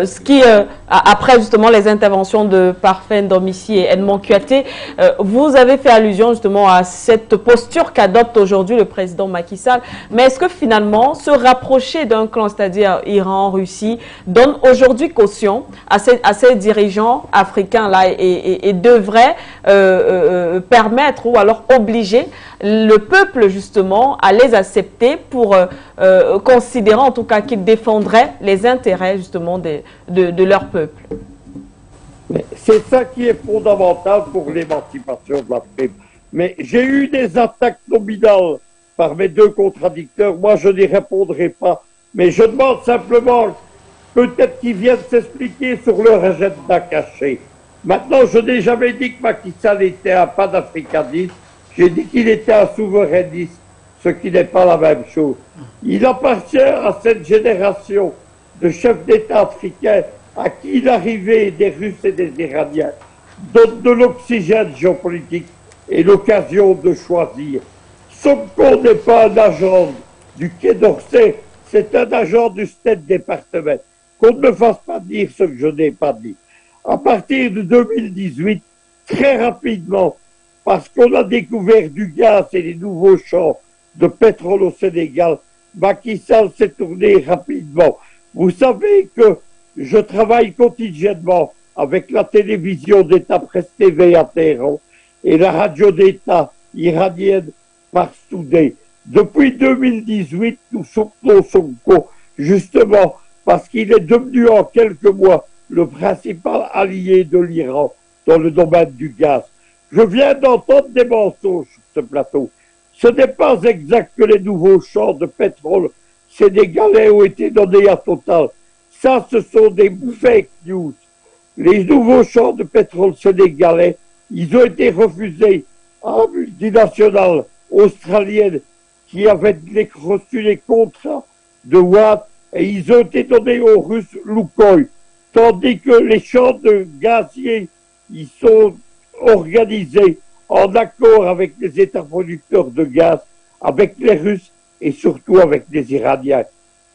euh, ce qui, euh, après justement les interventions de Parfait Domici et Edmond Kiaté, euh, vous avez fait allusion justement à cette posture qu'adopte aujourd'hui le président Macky Sall. Mais est-ce que finalement, se rapprocher d'un clan, c'est-à-dire Iran, Russie, donne aujourd'hui caution à ces, à ces dirigeants africains-là et, et- et devrait euh, euh, permettre ou alors obliger le peuple justement à les accepter pour euh, euh, considérant en tout cas qu'ils défendraient les intérêts justement de, leur peuple. C'est ça qui est fondamental pour l'émancipation de l'Afrique. Mais j'ai eu des attaques nominales par mes deux contradicteurs. Moi, je n'y répondrai pas. Mais je demande simplement peut-être qu'ils viennent s'expliquer sur leur agenda caché. Maintenant, je n'ai jamais dit que Macky Sall était un panafricaniste. J'ai dit qu'il était un souverainiste, ce qui n'est pas la même chose. Il appartient à cette génération de chefs d'État africains à qui l'arrivée des Russes et des Iraniens donne de l'oxygène géopolitique et l'occasion de choisir. Sonko n'est pas un agent du Quai d'Orsay, c'est un agent du State Department. Qu'on ne me fasse pas dire ce que je n'ai pas dit. À partir de 2018, très rapidement, parce qu'on a découvert du gaz et les nouveaux champs de pétrole au Sénégal, Macky Sall s'est tourné rapidement. Vous savez que je travaille quotidiennement avec la télévision d'État Presse TV à Téhéran et la radio d'État iranienne par Soudé. Depuis 2018, nous soutenons Sonko, justement parce qu'il est devenu en quelques mois le principal allié de l'Iran dans le domaine du gaz. Je viens d'entendre des mensonges sur ce plateau. Ce n'est pas exact que les nouveaux champs de pétrole sénégalais ont été donnés à Total. Ça, ce sont des fake news. Les nouveaux champs de pétrole sénégalais, ils ont été refusés à la multinationale australienne qui avait reçu les contrats de Watt et ils ont été donnés aux Russes Lukoil. Tandis que les champs de gaziers, ils sont organisés en accord avec les États producteurs de gaz, avec les Russes et surtout avec les Iraniens.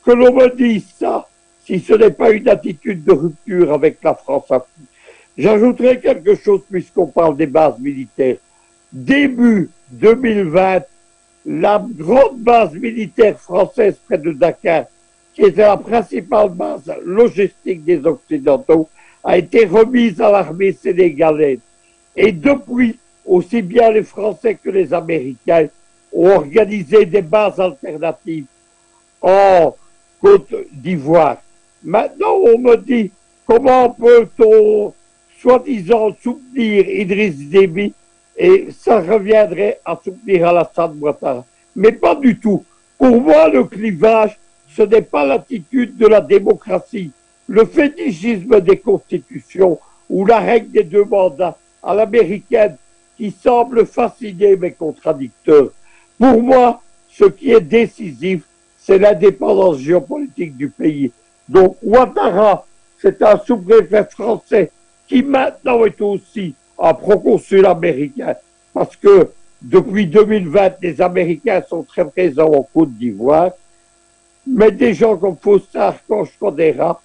Que l'on me dise ça, si ce n'est pas une attitude de rupture avec la France. J'ajouterai quelque chose puisqu'on parle des bases militaires. Début 2020, la grande base militaire française près de Dakar, qui était la principale base logistique des Occidentaux, a été remise à l'armée sénégalaise. Et depuis, aussi bien les Français que les Américains ont organisé des bases alternatives en Côte d'Ivoire. Maintenant, on me dit comment peut-on soi-disant soutenir Idriss Déby et ça reviendrait à soutenir Alassane Ouattara. Mais pas du tout. Pour moi, le clivage, ce n'est pas l'attitude de la démocratie. Le fétichisme des constitutions ou la règle des deux mandats à l'américaine qui semble fasciner mes contradicteurs. Pour moi, ce qui est décisif, c'est l'indépendance géopolitique du pays. Donc Ouattara, c'est un sous-préfet français qui maintenant est aussi un proconsul américain. Parce que depuis 2020, les Américains sont très présents en Côte d'Ivoire. Mais des gens comme Faustin Archange Condera,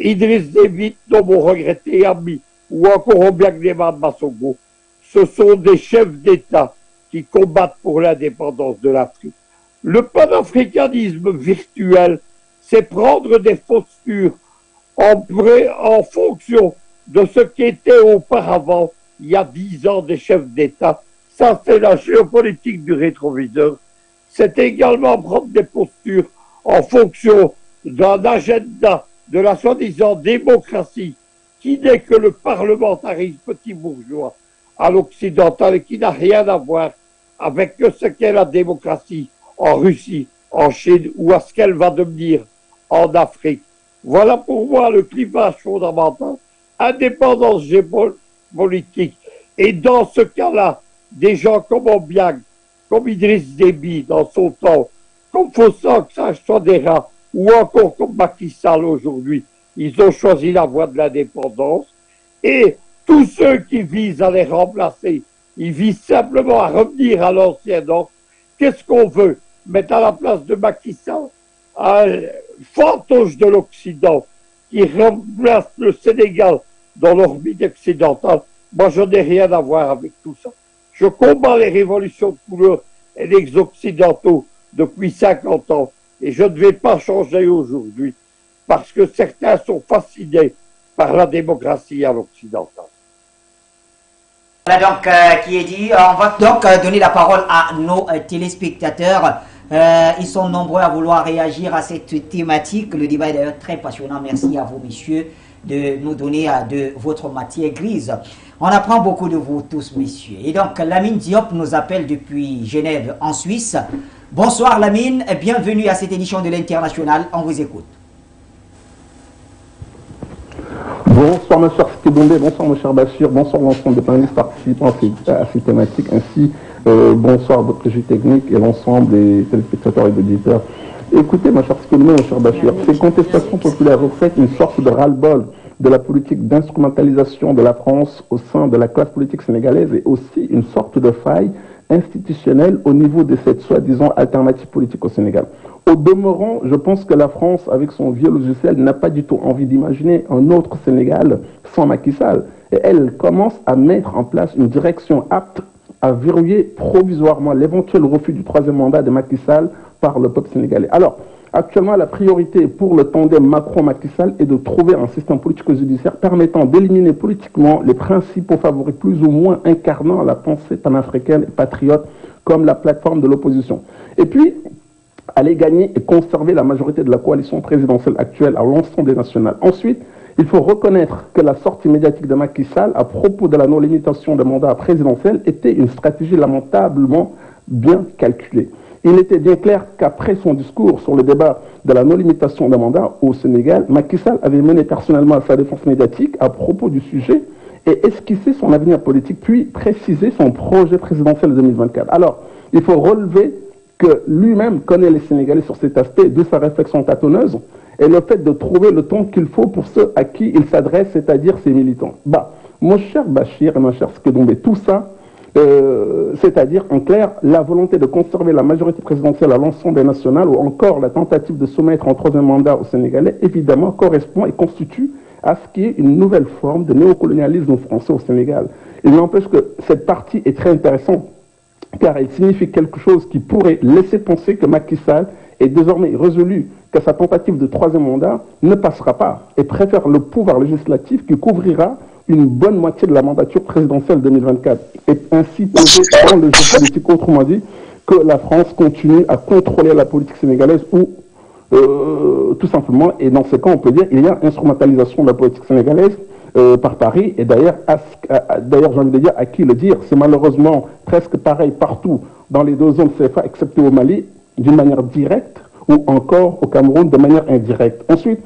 Idriss Déby, dont mon regretté ami, ou encore Obiang Massogo, ce sont des chefs d'État qui combattent pour l'indépendance de l'Afrique. Le panafricanisme virtuel, c'est prendre des postures en, en fonction de ce qui était auparavant, il y a dix ans, des chefs d'État. Ça, c'est la géopolitique du rétroviseur. C'est également prendre des postures en fonction d'un agenda de la soi-disant démocratie qui n'est que le parlementarisme petit bourgeois à l'occidental et qui n'a rien à voir avec ce qu'est la démocratie en Russie, en Chine ou à ce qu'elle va devenir en Afrique. Voilà pour moi le clivage fondamental, indépendance géopolitique. Et dans ce cas-là, des gens comme Obiang, comme Idriss Déby dans son temps, comme Fossak Sadera ou encore comme Macky Sall aujourd'hui, ils ont choisi la voie de l'indépendance. Et tous ceux qui visent à les remplacer, ils visent simplement à revenir à l'ancien ordre. Qu'est-ce qu'on veut Mettre à la place de Macky Sall? Un fantoche de l'Occident qui remplace le Sénégal dans l'orbite occidentale. Moi, je n'ai rien à voir avec tout ça. Je combats les révolutions de couleur et les occidentaux depuis 50 ans et je ne vais pas changer aujourd'hui parce que certains sont fascinés par la démocratie à l'occidental. Voilà donc euh, qui est dit. On va donc euh, donner la parole à nos euh, téléspectateurs. ils sont nombreux à vouloir réagir à cette thématique. Le débat est d'ailleurs très passionnant. Merci à vous, messieurs, de nous donner de votre matière grise. On apprend beaucoup de vous tous, messieurs. Et donc, Lamine Diop nous appelle depuis Genève, en Suisse. Bonsoir, Lamine. Bienvenue à cette édition de l'International. On vous écoute. Bonsoir, mon cher Skébondé, bonsoir, mon cher Bachir, bonsoir l'ensemble des panélistes participants à ces, thématiques, ainsi euh, bonsoir votre régie technique et l'ensemble des téléspectateurs et auditeurs. Écoutez, mon cher Skébondé, mon cher Bachir, ces contestations populaires reflètent une sorte de ras-le-bol de la politique d'instrumentalisation de la France au sein de la classe politique sénégalaise et aussi une sorte de faille institutionnelle au niveau de cette soi-disant alternative politique au Sénégal. Au demeurant, je pense que la France, avec son vieux logiciel, n'a pas du tout envie d'imaginer un autre Sénégal sans Macky Sall. Et elle commence à mettre en place une direction apte à verrouiller provisoirement l'éventuel refus du troisième mandat de Macky Sall par le peuple sénégalais. Alors, actuellement, la priorité pour le tandem Macron-Macky Sall est de trouver un système politico-judiciaire permettant d'éliminer politiquement les principaux favoris plus ou moins incarnant la pensée panafricaine et patriote comme la plateforme de l'opposition. Et puis, aller gagner et conserver la majorité de la coalition présidentielle actuelle à l'ensemble des nationales. Ensuite, il faut reconnaître que la sortie médiatique de Macky Sall à propos de la non-limitation de mandat présidentiel était une stratégie lamentablement bien calculée. Il était bien clair qu'après son discours sur le débat de la non-limitation de mandat au Sénégal, Macky Sall avait mené personnellement sa défense médiatique à propos du sujet et esquissé son avenir politique, puis précisé son projet présidentiel de 2024. Alors, il faut relever que lui-même connaît les Sénégalais sur cet aspect de sa réflexion tâtonneuse et le fait de trouver le temps qu'il faut pour ceux à qui il s'adresse, c'est-à-dire ses militants. Bah, mon cher Bachir et mon cher Skedombe, tout ça, euh, c'est-à-dire en clair la volonté de conserver la majorité présidentielle à l'ensemble national ou encore la tentative de soumettre un troisième mandat aux Sénégalais, évidemment correspond et constitue à ce qui est une nouvelle forme de néocolonialisme français au Sénégal. Il n'empêche que cette partie est très intéressante car elle signifie quelque chose qui pourrait laisser penser que Macky Sall est désormais résolu que sa tentative de troisième mandat ne passera pas et préfère le pouvoir législatif qui couvrira une bonne moitié de la mandature présidentielle 2024 et ainsi poser dans le jeu politique, autrement dit, que la France continue à contrôler la politique sénégalaise ou euh, tout simplement, et dans ce cas, on peut dire qu'il y a instrumentalisation de la politique sénégalaise euh, par Paris, et d'ailleurs, d'ailleurs j'ai envie de dire à qui le dire, c'est malheureusement presque pareil partout dans les deux zones CFA, excepté au Mali, d'une manière directe, ou encore au Cameroun de manière indirecte. Ensuite,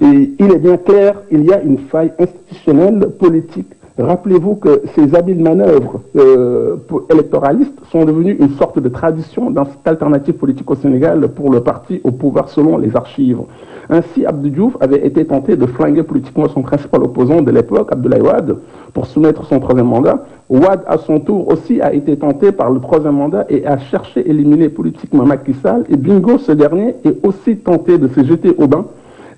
il est bien clair, il y a une faille institutionnelle, politique, Rappelez-vous que ces habiles manœuvres euh, électoralistes sont devenues une sorte de tradition dans cette alternative politique au Sénégal pour le parti au pouvoir selon les archives. Ainsi, Abdou Diouf avait été tenté de flinguer politiquement son principal opposant de l'époque, Abdoulaye Wade, pour soumettre son troisième mandat. Wade, à son tour, aussi a été tenté par le troisième mandat et a cherché à éliminer politiquement Macky Sall. Et bingo, ce dernier est aussi tenté de se jeter au bain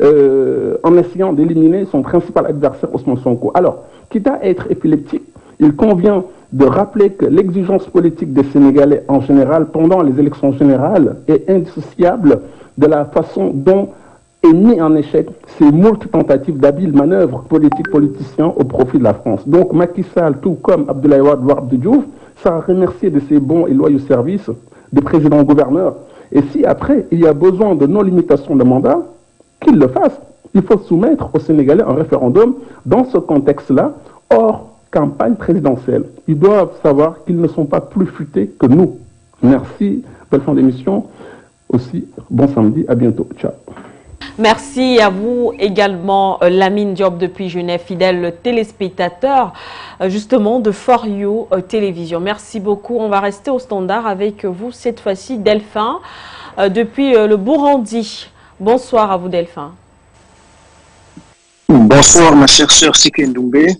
euh, en essayant d'éliminer son principal adversaire, Ousmane Sonko. Alors, quitte à être épileptique, il convient de rappeler que l'exigence politique des Sénégalais en général pendant les élections générales est indissociable de la façon dont est mis en échec ces multiples tentatives d'habiles manœuvres politiques politiciens au profit de la France. Donc Macky Sall, tout comme Abdoulaye Wade ou Abdou Diouf, de ses bons et loyaux services de président-gouverneur. Et si après il y a besoin de non-limitation de mandat, qu'il le fasse il faut soumettre aux Sénégalais un référendum dans ce contexte-là, hors campagne présidentielle. Ils doivent savoir qu'ils ne sont pas plus futés que nous. Merci, belle fin d'émission. Aussi, bon samedi, à bientôt. Ciao. Merci à vous également, euh, Lamine Diop depuis Genève, fidèle téléspectateur euh, justement de For You euh, Télévision. Merci beaucoup. On va rester au standard avec vous cette fois-ci, Delphin, depuis le Burundi. Bonsoir à vous, Delphin. Bonsoir ma chère sœur Sikendoumbé.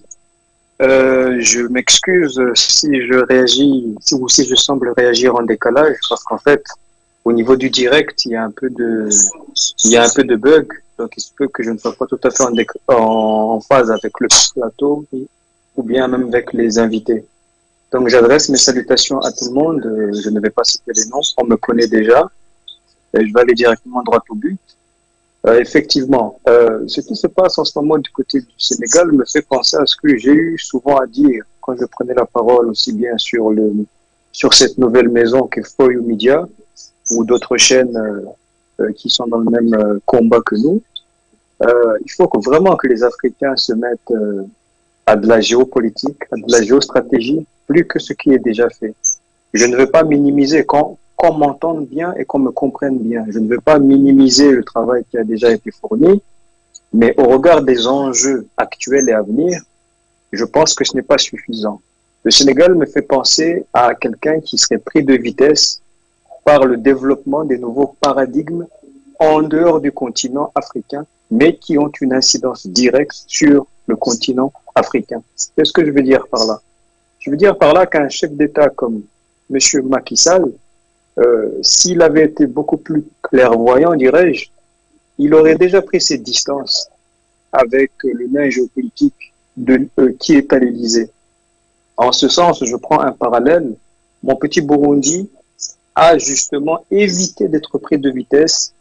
Euh, je m'excuse si je réagis si ou si je semble réagir en décalage parce qu'en fait au niveau du direct il y a un peu de il y a un peu de bug donc il se peut que je ne sois pas tout à fait en, phase avec le plateau ou bien même avec les invités. Donc j'adresse mes salutations à tout le monde. Je ne vais pas citer les noms, on me connaît déjà. Et je vais aller directement droit au but. Euh, effectivement, euh, ce qui se passe en ce moment du côté du Sénégal me fait penser à ce que j'ai eu souvent à dire quand je prenais la parole aussi bien sur le sur cette nouvelle maison qu'est Foyou Media ou d'autres chaînes euh, qui sont dans le même combat que nous. il faut vraiment que les Africains se mettent à de la géopolitique, à de la géostratégie, plus que ce qui est déjà fait. Je ne veux pas minimiser qu'on m'entende bien et qu'on me comprenne bien. Je ne veux pas minimiser le travail qui a déjà été fourni, mais au regard des enjeux actuels et à venir, je pense que ce n'est pas suffisant. Le Sénégal me fait penser à quelqu'un qui serait pris de vitesse par le développement des nouveaux paradigmes en dehors du continent africain, mais qui ont une incidence directe sur le continent africain. Qu'est-ce que je veux dire par là? Je veux dire par là qu'un chef d'État comme M. Macky Sall euh, s'il avait été beaucoup plus clairvoyant, dirais-je, il aurait déjà pris ses distances avec le nain géopolitique de, euh, qui est à l'Élysée. En ce sens, je prends un parallèle. Mon petit Burundi a justement évité d'être pris de vitesse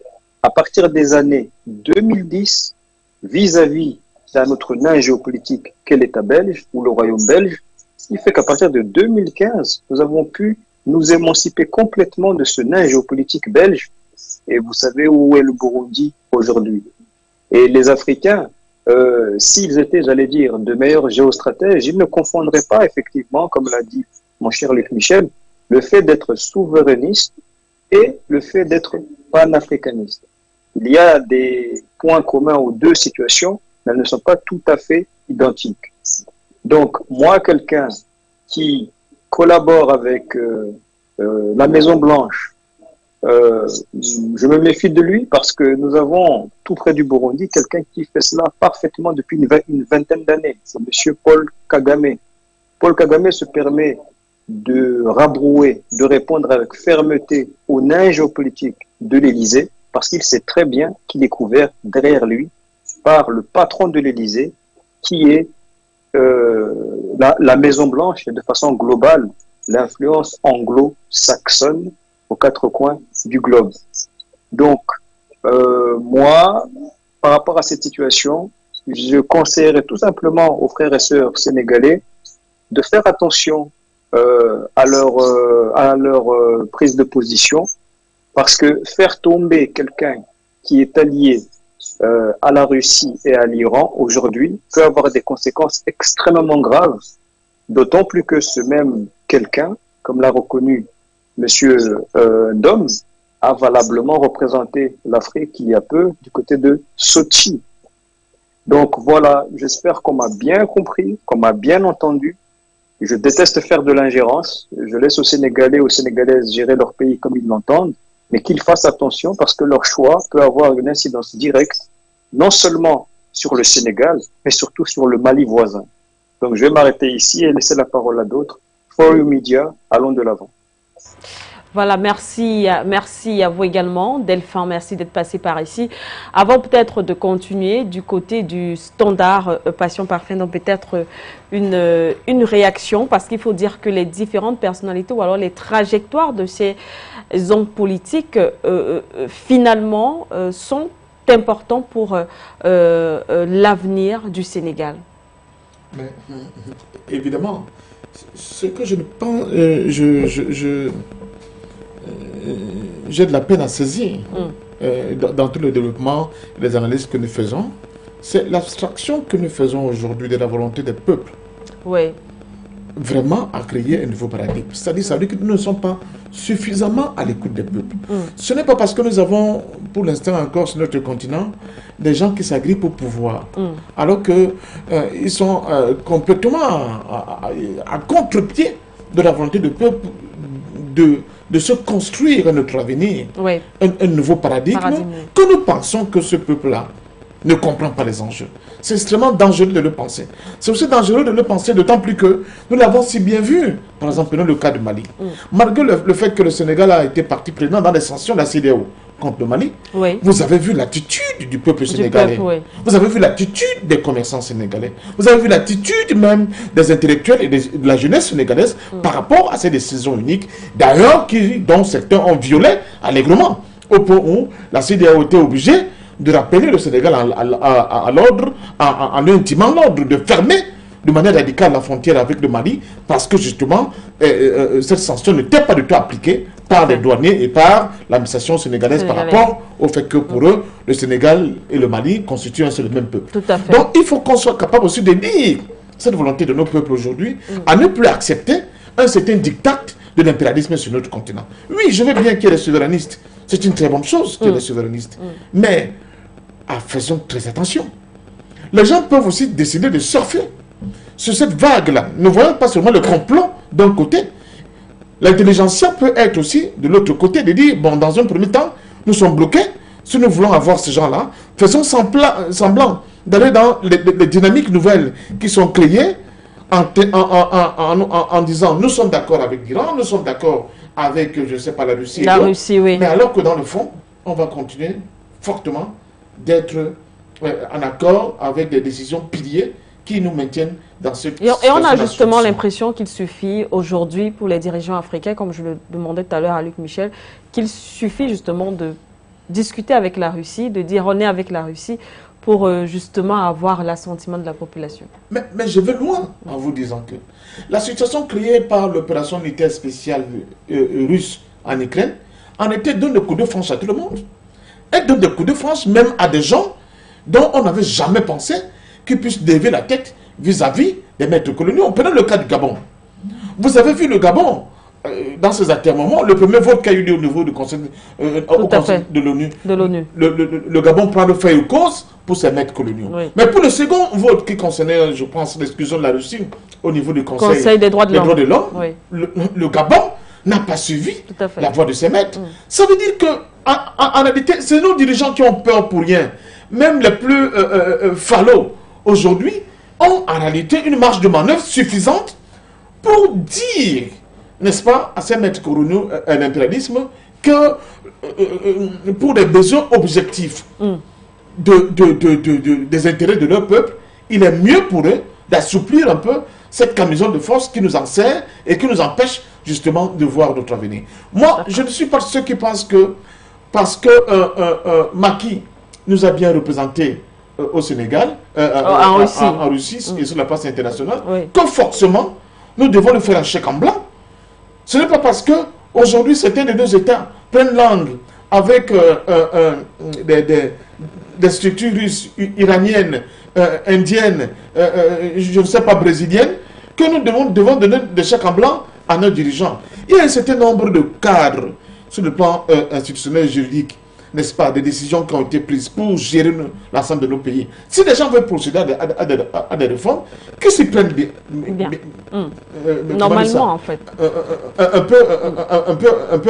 à partir des années 2010 vis-à-vis d'un autre nain géopolitique qu'est l'État belge ou le Royaume belge, ce qui fait qu'à partir de 2015, nous avons pu nous émanciper complètement de ce nain géopolitique belge. Et vous savez où est le Burundi aujourd'hui. Et les Africains, euh, s'ils étaient, j'allais dire, de meilleurs géostratèges, ils ne confondraient pas effectivement, comme l'a dit mon cher Luc Michel, le fait d'être souverainiste et le fait d'être panafricaniste. Il y a des points communs aux deux situations, mais elles ne sont pas tout à fait identiques. Donc, moi, quelqu'un qui collabore avec euh, euh, la Maison Blanche. Euh, je me méfie de lui parce que nous avons tout près du Burundi quelqu'un qui fait cela parfaitement depuis une, vingtaine d'années. C'est M. Paul Kagame. Paul Kagame se permet de rabrouer, de répondre avec fermeté aux nains géopolitiques de l'Élysée parce qu'il sait très bien qu'il est couvert derrière lui par le patron de l'Élysée qui est euh, la, Maison Blanche et de façon globale l'influence anglo-saxonne aux quatre coins du globe. Donc, euh, moi, par rapport à cette situation, je conseillerais tout simplement aux frères et sœurs sénégalais de faire attention à leur, à leur prise de position, parce que faire tomber quelqu'un qui est allié à la Russie et à l'Iran aujourd'hui peut avoir des conséquences extrêmement graves, d'autant plus que ce même quelqu'un, comme l'a reconnu Monsieur euh, Dom, a valablement représenté l'Afrique il y a peu du côté de Sochi. Donc voilà, j'espère qu'on m'a bien compris, qu'on m'a bien entendu. Je déteste faire de l'ingérence. Je laisse aux Sénégalais, aux Sénégalaises gérer leur pays comme ils l'entendent, mais qu'ils fassent attention parce que leur choix peut avoir une incidence directe, non seulement sur le Sénégal, mais surtout sur le Mali voisin. Donc je vais m'arrêter ici et laisser la parole à d'autres. For you media, allons de l'avant. Voilà, merci, merci à vous également. Delphin, merci d'être passé par ici. Avant peut-être de continuer du côté du standard euh, Passion Parfait, donc peut-être une, euh, une réaction, parce qu'il faut dire que les différentes personnalités ou alors les trajectoires de ces hommes politiques, euh, finalement, sont importants pour l'avenir du Sénégal. Mais, évidemment, ce que je ne pense, je, je euh, j'ai de la peine à saisir mm. euh, dans, tout le développement, les analyses que nous faisons, c'est l'abstraction que nous faisons aujourd'hui de la volonté des peuples. Oui. Vraiment à créer un nouveau paradigme. C'est-à-dire, ça veut dire que nous ne sommes pas suffisamment à l'écoute des peuples. Mm. Ce n'est pas parce que nous avons, pour l'instant encore sur notre continent, des gens qui s'agrippent au pouvoir, mm. alors qu'ils euh, sont complètement à, à contre-pied de la volonté du peuple de de se construire notre avenir, un, nouveau paradigme, que nous pensons que ce peuple-là ne comprend pas les enjeux. C'est extrêmement dangereux de le penser. C'est aussi dangereux de le penser, d'autant plus que nous l'avons si bien vu, par exemple, dans le cas du Mali. Mm. Malgré le, fait que le Sénégal a été parti président dans les sanctions de la CDAO, contre le Mali, vous avez vu l'attitude du peuple sénégalais. Vous avez vu l'attitude des commerçants sénégalais. Vous avez vu l'attitude même des intellectuels et de la jeunesse sénégalaise mm. par rapport à ces décisions uniques, d'ailleurs, dont certains ont violé allègrement, au point où la CDAO était obligée de rappeler le Sénégal à, l'ordre, en, en intimant l'ordre de fermer de manière radicale la frontière avec le Mali, parce que justement, euh, euh, euh, cette sanction n'était pas du tout appliquée par les douaniers et par l'administration sénégalaise par rapport au fait que pour eux, le Sénégal et le Mali constituent un seul même peuple. Donc il faut qu'on soit capable aussi de dire cette volonté de nos peuples aujourd'hui mm. à ne plus accepter un certain diktat de l'impérialisme sur notre continent. Oui, je veux bien qu'il y ait des souverainistes. C'est une très bonne chose qu'il y ait des mm. souverainistes. Mm. Mais ah, faisons très attention. Les gens peuvent aussi décider de surfer sur cette vague-là. Ne voyons pas seulement le complot d'un côté. L'intelligentsia peut être aussi de l'autre côté, de dire, bon, dans un premier temps, nous sommes bloqués. Si nous voulons avoir ces gens-là, faisons semblant d'aller dans les, dynamiques nouvelles qui sont créées en, en, disant, nous sommes d'accord avec l'Iran, nous sommes d'accord avec, je ne sais pas, la Russie. La Russie, oui. Mais alors que dans le fond, on va continuer fortement d'être euh, en accord avec des décisions piliers qui nous maintiennent dans ce Et, et on a justement l'impression qu'il suffit aujourd'hui pour les dirigeants africains, comme je le demandais tout à l'heure à Luc Michel, qu'il suffit justement de discuter avec la Russie, de dire on est avec la Russie pour euh, justement avoir l'assentiment de la population. Mais, mais, je vais loin en vous disant que la situation créée par l'opération militaire spéciale euh, russe en Ukraine en était donne de coups de France à tout le monde. Elle donne des coups de France même à des gens dont on n'avait jamais pensé qui puisse lever la tête vis-à-vis des maîtres coloniaux. Prenons le cas du Gabon. Vous avez vu le Gabon euh, dans ces moments, le premier vote qui a eu lieu au niveau du Conseil, euh, de l'ONU. Le, le, Gabon prend le fait ou cause pour ses maîtres coloniaux. Mais pour le second vote qui concernait, je pense, l'exclusion de la Russie au niveau du Conseil, des droits de l'homme, le, Gabon n'a pas suivi la voix de ses maîtres. Mm. Ça veut dire que, en, réalité, c'est nos dirigeants qui ont peur pour rien. Même les plus euh, euh aujourd'hui, ont en réalité une marge de manœuvre suffisante pour dire, n'est-ce pas, à ces maîtres coloniaux, à euh, l'impérialisme, que euh, euh, pour des besoins objectifs mm. de, des intérêts de leur peuple, il est mieux pour eux d'assouplir un peu cette camisole de force qui nous en sert et qui nous empêche justement de voir notre avenir. Moi, je ne suis pas ceux qui pensent que parce que Maki nous a bien représenté au Sénégal, euh, euh, en, Russie, en, Russie et sur la place internationale, que forcément nous devons le faire un chèque en blanc. Ce n'est pas parce que aujourd'hui certains des deux États prennent langue avec euh, euh, euh, des, structures russes, iraniennes, indiennes, je ne sais pas, brésiliennes, que nous devons, devons donner des chèques en blanc à nos dirigeants. Il y a un certain nombre de cadres sur le plan institutionnel juridique n'est-ce pas, des décisions qui ont été prises pour gérer l'ensemble de nos pays. Si les gens veulent procéder à des, réformes, qu'ils s'y prennent bien. Hum. Euh, Normalement, en fait. Euh, euh, un, peu, un, peu, un peu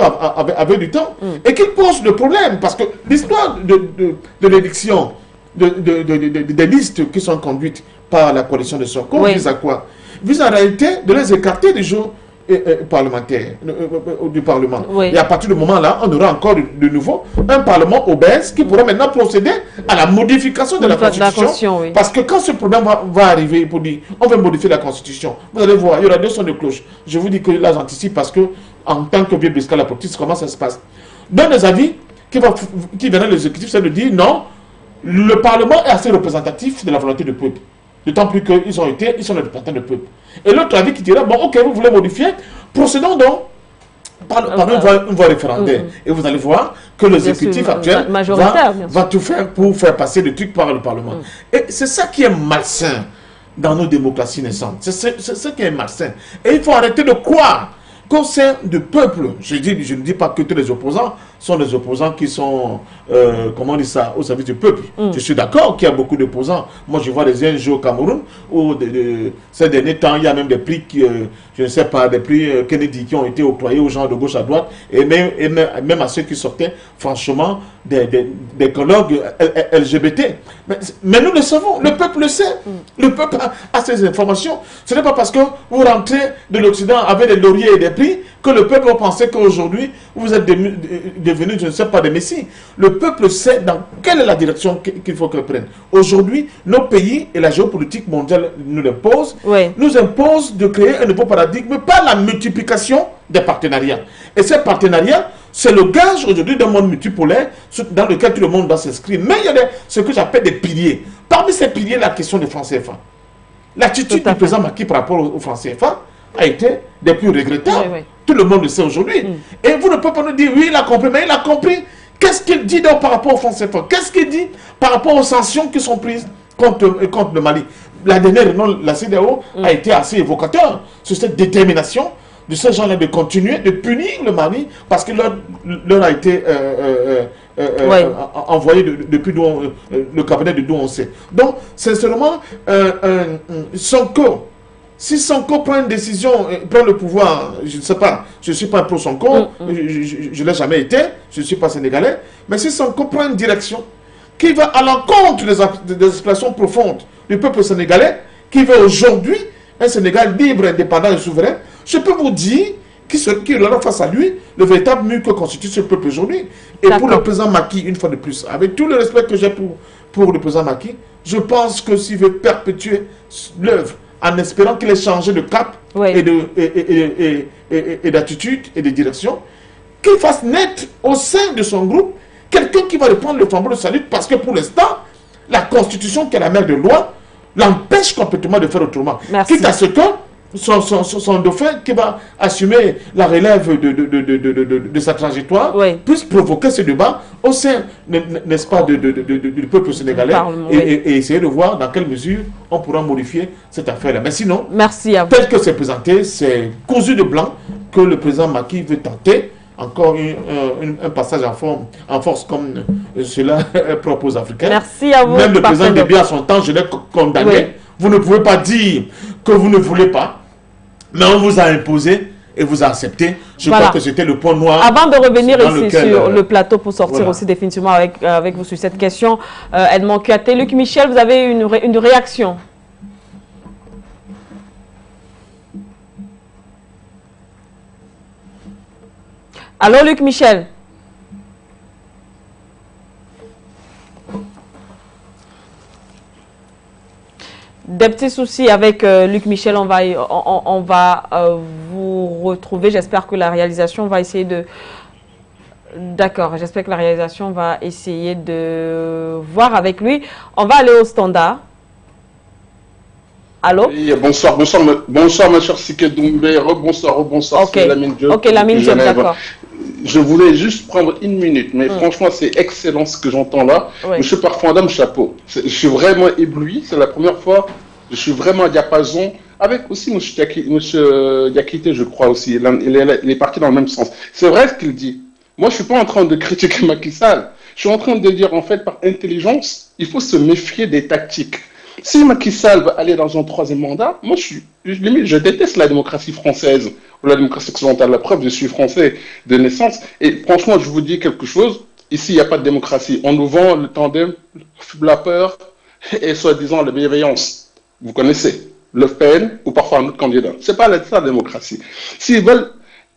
avec, du temps. Hum. Et qu'ils posent le problème. Parce que l'histoire de, de, l'élection, de, des listes qui sont conduites par la coalition de Soko, vise à quoi? Vise en réalité de les écarter du jour parlementaire, euh, euh, du Parlement. Et à partir du moment-là, on aura encore de, nouveau un Parlement obèse qui pourra maintenant procéder à la modification de la Constitution. Parce que quand ce problème va, arriver pour dire on veut modifier la Constitution, vous allez voir, il y aura deux sons de cloche. Je vous dis que là, j'anticipe parce que en tant que vieux biscuit la politique, comment ça se passe Dans des avis qui, va, qui viendra de l'exécutif, c'est de dire non, le Parlement est assez représentatif de la volonté du peuple. D'autant plus qu'ils ont été, ils sont les représentants du peuple. Et l'autre avis qui dirait, bon, ok, vous voulez modifier, procédons donc par, une, voie, référendaire. Mm-hmm. Et vous allez voir que l'exécutif actuel va, tout faire pour faire passer le truc par le Parlement. Mm. Et c'est ça qui est malsain dans nos démocraties naissantes. C'est ce qui est malsain. Et il faut arrêter de croire qu'au sein du peuple, je, dis, je ne dis pas que tous les opposants, sont des opposants qui sont, euh, comment on dit ça, au service du peuple. Mm. Je suis d'accord qu'il y a beaucoup d'opposants. Moi, je vois des enjeux au Cameroun, où ces derniers temps, il y a même des prix, qui, euh, je ne sais pas, des prix euh, Kennedy qui ont été octroyés aux gens de gauche à droite, et même, même, à ceux qui sortaient, franchement, des, des, colloques LGBT. Mais, nous le savons, le peuple le sait. Mm. Le peuple a, ces informations. Ce n'est pas parce que vous rentrez de l'Occident avec des lauriers et des prix que le peuple pensait qu'aujourd'hui, vous êtes devenu, je ne sais pas, des messies. Le peuple sait dans quelle est la direction qu'il faut qu'il prenne. Aujourd'hui, nos pays et la géopolitique mondiale nous l'imposent, nous imposent de créer un nouveau paradigme par la multiplication des partenariats. Et ces partenariats, c'est le gage aujourd'hui d'un monde multipolaire dans lequel tout le monde doit s'inscrire. Mais il y a ce que j'appelle des piliers. Parmi ces piliers, la question des francs CFA. L'attitude du président Macky par rapport aux francs CFA a été des plus regrettables. Tout le monde le sait aujourd'hui. Mm. Et vous ne pouvez pas nous dire, oui, il a compris, mais il a compris. Qu'est-ce qu'il dit donc par rapport aux fonds CFA Qu'est-ce qu'il dit par rapport aux sanctions qui sont prises contre, euh, contre le Mali? La dernière non, la CDAO mm. a été assez évocateur sur cette détermination de ces gens-là de continuer de punir le Mali parce que leur, leur a été euh, euh, envoyé depuis le cabinet de d'où on sait. Donc, c'est seulement son corps si Sonko prend une décision, euh, prend le pouvoir, je ne sais pas, je ne suis pas pro Sonko, mm, mm. je ne l'ai jamais été, je ne suis pas sénégalais, mais si Sonko prend une direction qui va à l'encontre des, des aspirations profondes du peuple sénégalais, qui veut aujourd'hui un Sénégal libre, indépendant et souverain, je peux vous dire qui, qui aura face à lui le véritable mur que constitue ce peuple aujourd'hui. Et pour le président Maki, une fois de plus, avec tout le respect que j'ai pour, pour le président Maki, je pense que s'il veut perpétuer l'œuvre en espérant qu'il ait changé de cap et d'attitude et, et, de direction, qu'il fasse naître au sein de son groupe quelqu'un qui va reprendre le flambeau de salut parce que pour l'instant, la constitution qui est la mère de loi l'empêche complètement de faire autrement. Merci. Quitte à ce que son, son, son, dauphin qui va assumer la relève de, de, de, de sa trajectoire puisse provoquer ce débat au sein, n'est-ce pas, du peuple sénégalais et, essayer de voir dans quelle mesure on pourra modifier cette affaire-là. Mais sinon, Merci tel que c'est présenté, c'est cousu de blanc que le président Macky veut tenter encore un, passage en, forme, en force comme cela propose africain. Merci à vous. Même le président Déby à son temps, je l'ai condamné. Vous ne pouvez pas dire que vous ne voulez pas, mais on vous a imposé et vous a accepté. Je crois que c'était le point noir. Avant de revenir ici sur euh, le plateau pour sortir aussi définitivement avec, euh, avec vous sur cette question, euh, Edmond Kuaté, Luc Michel, vous avez une, une réaction? Allô, Luc Michel? Des petits soucis avec euh, Luc Michel, on va, on, va euh, vous retrouver. J'espère que la réalisation va essayer de... D'accord, j'espère que la réalisation va essayer de voir avec lui. On va aller au standard. Allô? Oui, Bonsoir, bonsoir, bonsoir ma chère Sike Doumbé, rebonsoir, rebonsoir, Ok, ok, Lamine Diop, d'accord. Je voulais juste prendre une minute, mais mm. franchement, c'est excellent ce que j'entends là. Oui. Monsieur Parfondam, chapeau. Je suis vraiment ébloui, c'est la première fois, je suis vraiment à diapason, avec aussi monsieur Diakité, je crois aussi, il est, il est parti dans le même sens. C'est vrai ce qu'il dit. Moi, je suis pas en train de critiquer Macky Sall. Je suis en train de dire, en fait, par intelligence, il faut se méfier des tactiques. Si Macky Sall va aller dans un troisième mandat, moi, je, déteste la démocratie française ou la démocratie occidentale. La preuve, je suis français de naissance. Et franchement, je vous dis quelque chose. Ici, il n'y a pas de démocratie. On nous vend le tandem, la peur et soi-disant la bienveillance. Vous connaissez Le Pen ou parfois un autre candidat. C'est pas ça la démocratie. S'ils veulent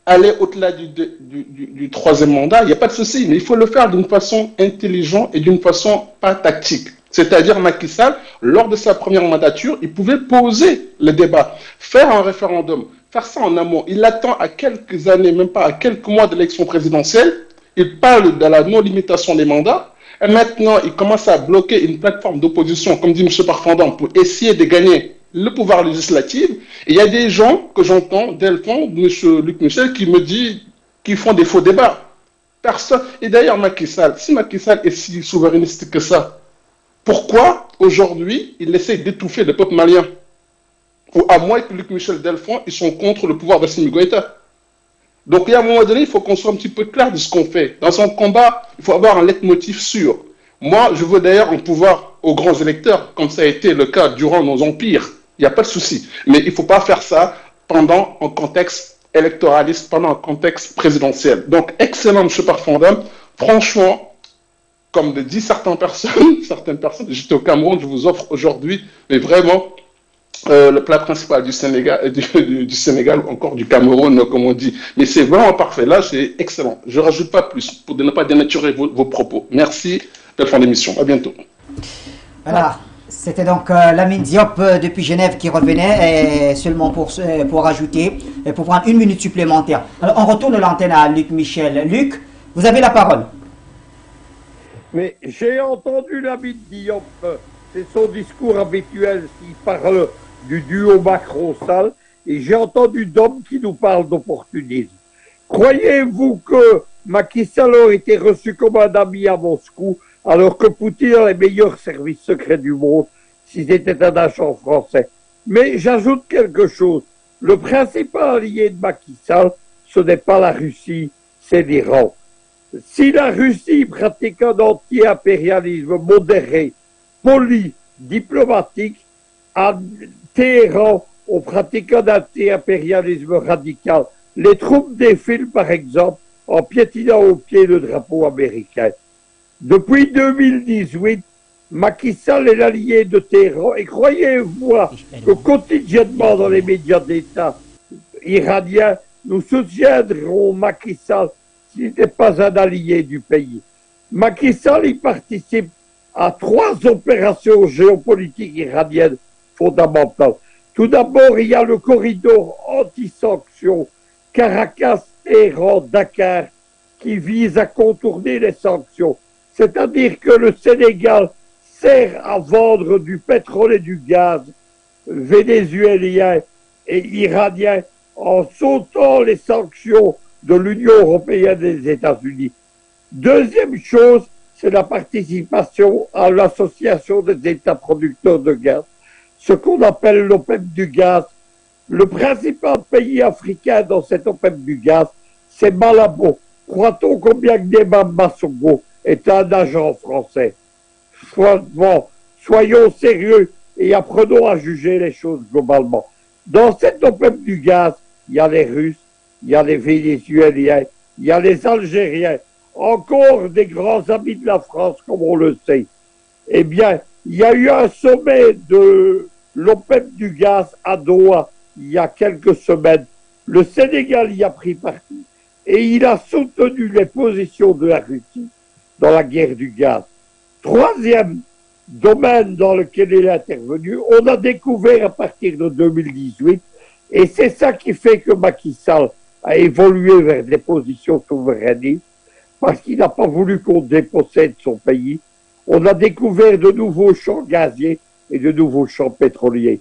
aller au-delà du, troisième mandat, il n'y a pas de souci, mais il faut le faire d'une façon intelligente et d'une façon pas tactique. C'est-à-dire Macky Sall, lors de sa première mandature, il pouvait poser le débat, faire un référendum, faire ça en amont. Il attend à quelques années, même pas à quelques mois de l'élection présidentielle. Il parle de la non-limitation des mandats. Et maintenant, il commence à bloquer une plateforme d'opposition, comme dit M. Parfendant, pour essayer de gagner le pouvoir législatif. Il y a des gens que j'entends, Delphon, M. Luc Michel, qui me disent qu'ils font des faux débats. Personne. Et d'ailleurs, Macky Sall, si Macky Sall est si souverainiste que ça, pourquoi aujourd'hui il essaie d'étouffer le peuple malien? Ou à moins que Luc Michel Delfont, ils sont contre le pouvoir d'Assimi Goïta. Donc, il y a un moment donné, il faut qu'on soit un petit peu clair de ce qu'on fait. Dans son combat, il faut avoir un leitmotiv sûr. Moi, je veux d'ailleurs un pouvoir aux grands électeurs, comme ça a été le cas durant nos empires. Il n'y a pas de souci. Mais il ne faut pas faire ça pendant un contexte électoraliste, pendant un contexte présidentiel. Donc, excellent, M. Parfondam. Franchement, comme le disent certaines personnes, [LAUGHS] certaines personnes, j'étais au Cameroun, je vous offre aujourd'hui, mais vraiment, euh, le plat principal du Sénégal, euh, du, du, Sénégal ou encore du Cameroun, comme on dit. Mais c'est vraiment parfait. Là, c'est excellent. Je ne rajoute pas plus pour ne pas dénaturer vos, vos propos. Merci de fin d'émission. À bientôt. Voilà. C'était donc euh, Lamine Diop euh, depuis Genève qui revenait, et seulement pour, pour ajouter, et pour prendre une minute supplémentaire. Alors, on retourne l'antenne à Luc Michel. Luc, vous avez la parole. Mais j'ai entendu Lamine Diop, c'est son discours habituel, il parle du duo Macron-Sall, et j'ai entendu Dom qui nous parle d'opportunisme. Croyez-vous que Macky Sall aurait été reçu comme un ami à Moscou, alors que Poutine a les meilleurs services secrets du monde, s'il était un agent français? Mais j'ajoute quelque chose. Le principal allié de Macky Sall, ce n'est pas la Russie, c'est l'Iran. Si la Russie pratique un anti-impérialisme modéré, poli, diplomatique, à Téhéran, on pratique un anti-impérialisme radical. Les troupes défilent, par exemple, en piétinant au pied le drapeau américain. Depuis 2018, Macky Sall est l'allié de Téhéran et croyez-vous que quotidiennement dans les médias d'État iraniens, nous soutiendrons Macky Sall n'est pas un allié du pays. Macky y participe à trois opérations géopolitiques iraniennes fondamentales. Tout d'abord, il y a le corridor anti-sanctions Caracas, Téhéran, Dakar, qui vise à contourner les sanctions. C'est-à-dire que le Sénégal sert à vendre du pétrole et du gaz vénézuélien et iranien en sautant les sanctions de l'Union européenne et des États-Unis. Deuxième chose, c'est la participation à l'association des États producteurs de gaz, ce qu'on appelle l'OPEP du gaz. Le principal pays africain dans cette OPEP du gaz, c'est Malabo. Croit-on combien Gneba Massongo est un agent français? Bon, Soyons sérieux et apprenons à juger les choses globalement. Dans cette OPEP du gaz, il y a les Russes, il y a les Vénézuéliens, il y a les Algériens, encore des grands amis de la France, comme on le sait. Eh bien, il y a eu un sommet de l'OPEP du gaz à Doha il y a quelques semaines. Le Sénégal y a pris parti et il a soutenu les positions de la Russie dans la guerre du gaz. Troisième domaine dans lequel il est intervenu, on a découvert à partir de 2018, et c'est ça qui fait que Macky Sall a évolué vers des positions souverainistes parce qu'il n'a pas voulu qu'on dépossède son pays. On a découvert de nouveaux champs gaziers et de nouveaux champs pétroliers.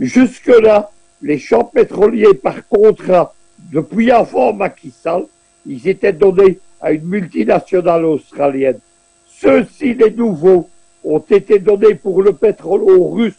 Jusque-là, les champs pétroliers par contrat, depuis avant Macky Sall, ils étaient donnés à une multinationale australienne. Ceux-ci, les nouveaux, ont été donnés pour le pétrole aux Russes,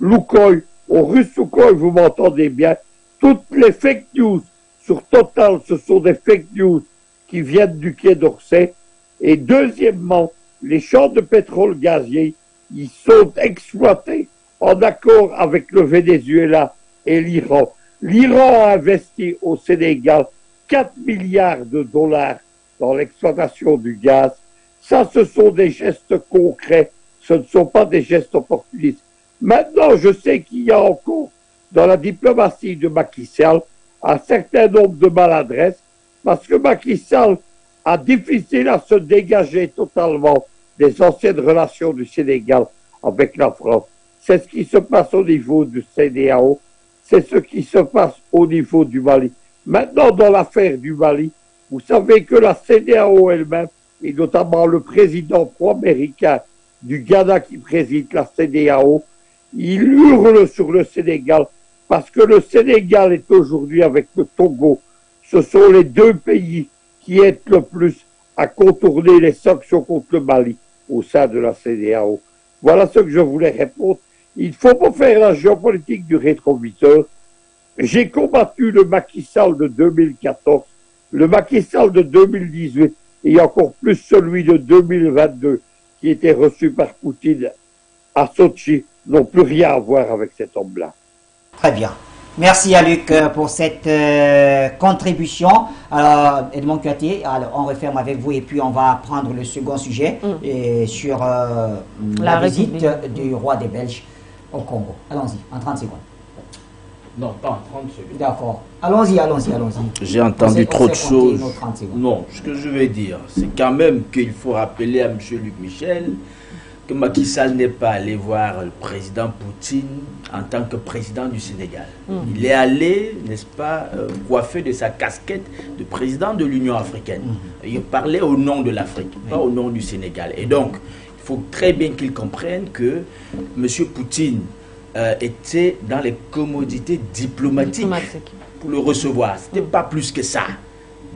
Lukoil, aux Russes Lukoil, vous m'entendez bien. Toutes les fake news sur Total, ce sont des fake news qui viennent du Quai d'Orsay. Et deuxièmement, les champs de pétrole gazier, ils sont exploités en accord avec le Venezuela et l'Iran. L'Iran a investi au Sénégal 4 milliards de dollars dans l'exploitation du gaz. Ça, ce sont des gestes concrets, ce ne sont pas des gestes opportunistes. Maintenant, je sais qu'il y a encore dans la diplomatie de Macky Sall un certain nombre de maladresses parce que Macky Sall a difficile à se dégager totalement des anciennes relations du Sénégal avec la France. C'est ce qui se passe au niveau du CDAO, c'est ce qui se passe au niveau du Mali. Maintenant, dans l'affaire du Mali, vous savez que la CDAO elle-même, et notamment le président pro-américain du Ghana qui préside la CDAO, il hurle sur le Sénégal parce que le Sénégal est aujourd'hui avec le Togo. Ce sont les deux pays qui aident le plus à contourner les sanctions contre le Mali au sein de la CDAO. Voilà ce que je voulais répondre. Il faut pas faire la géopolitique du rétroviseur. J'ai combattu le Macky Sall de 2014, le Macky Sall de 2018 et encore plus celui de 2022 qui était reçu par Poutine à Sochi n'ont plus rien à voir avec cet homme-là. Très bien. Merci à Luc euh, pour cette euh, contribution. Alors, Edmond Cuatier, alors on referme avec vous et puis on va prendre le second sujet mm. et sur euh, la, visite du roi des Belges au Congo. Allons-y, en 30 secondes. Non, pas en 30 secondes. D'accord. Allons-y, allons-y, allons-y. J'ai entendu trop de choses. Non, ce que je vais dire, c'est quand même qu'il faut rappeler à M. Luc Michel que Macky Sall n'est pas allé voir le président Poutine en tant que président du Sénégal. Hmm. Il est allé, n'est-ce pas, euh, coiffé de sa casquette de président de l'Union africaine. Hmm. Il parlait au nom de l'Afrique, pas au nom du Sénégal. Et donc, il faut très bien qu'il comprenne que M. Poutine euh, était dans les commodités diplomatiques pour le recevoir. Ce n'était pas plus que ça.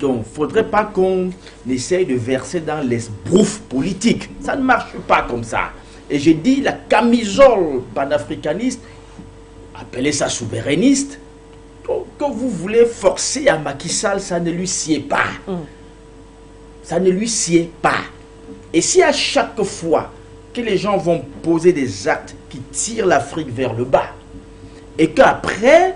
Donc, il ne faudrait pas qu'on essaye de verser dans l'esbrouf politique. Ça ne marche pas comme ça. Et j'ai dit, la camisole panafricaniste, appelez ça souverainiste, que vous voulez forcer à Macky Sall, ça ne lui sied pas. Mm. Ça ne lui sied pas. Et si à chaque fois que les gens vont poser des actes qui tirent l'Afrique vers le bas, et qu'après,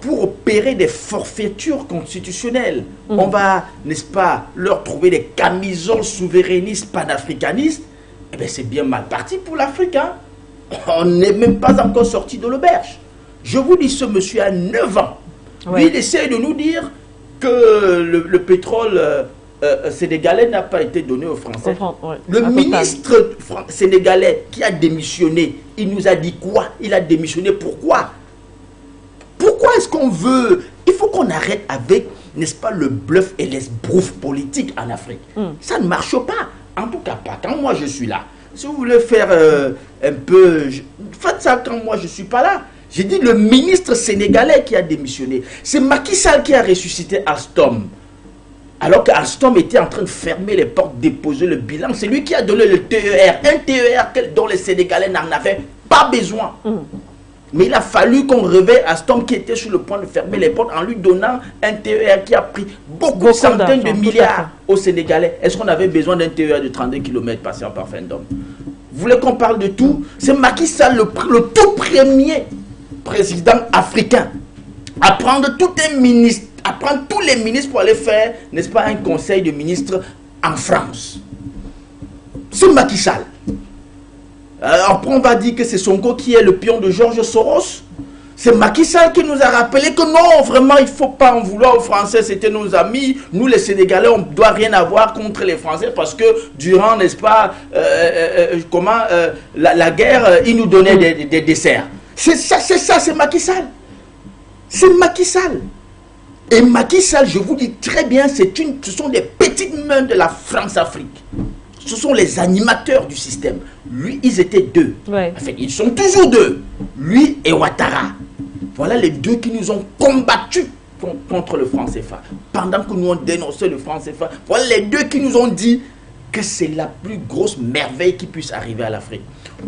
pour opérer des forfaitures constitutionnelles. Mm. On va, n'est-ce pas, leur trouver des camisoles souverainistes panafricanistes. Eh bien, c'est bien mal parti pour l'Afrique. Hein. On n'est même pas encore sorti de l'auberge. Je vous dis, ce monsieur a 9 ans. il essaie de nous dire que le, pétrole euh, euh, sénégalais n'a pas été donné aux Français. Le ministre sénégalais qui a démissionné, il nous a dit quoi? Il a démissionné pourquoi? Pourquoi est-ce qu'on veut? Il faut qu'on arrête avec, n'est-ce pas, le bluff et l'esbrouf politique en Afrique. Hmm. Ça ne marche pas. En tout cas, pas quand moi je suis là. Si vous voulez faire euh, un peu... Faites ça quand moi je ne suis pas là. J'ai dit le ministre sénégalais qui a démissionné. C'est Macky Sall qui a ressuscité Alstom. Alors qu'Alstom était en train de fermer les portes, déposer le bilan. C'est lui qui a donné le TER. Un TER dont les Sénégalais n'en avaient pas besoin. Hmm. Mais il a fallu qu'on réveille Aston qui était sur le point de fermer les portes en lui donnant un TER qui a pris beaucoup, de centaines de milliards aux Sénégalais. Est-ce qu'on avait besoin d'un TER de 32 km passé en parfum d'homme? Vous voulez qu'on parle de tout? C'est Macky Sall, le, le, tout premier président africain, à prendre tout un ministre, à prendre tous les ministres pour aller faire, n'est-ce pas, un conseil de ministres en France. C'est Macky Sall. Euh, après, on va dire que c'est Sonko qui est le pion de Georges Soros. C'est Macky Sall qui nous a rappelé que non, vraiment, il ne faut pas en vouloir aux Français. C'était nos amis. Nous, les Sénégalais, on ne doit rien avoir contre les Français parce que durant, n'est-ce pas, euh, euh, comment, la, guerre, ils nous donnaient des, desserts. C'est ça, c'est ça, c'est Macky Sall. C'est Macky Sall. Et Macky Sall, je vous dis très bien, une, ce sont des petites mains de la France-Afrique. Ce sont les animateurs du système. Lui, ils étaient deux. En fait, ils sont toujours deux. Lui et Ouattara. Voilà les deux qui nous ont combattus contre le franc CFA. Pendant que nous on dénonçait le franc CFA, voilà les deux qui nous ont dit que c'est la plus grosse merveille qui puisse arriver à l'Afrique.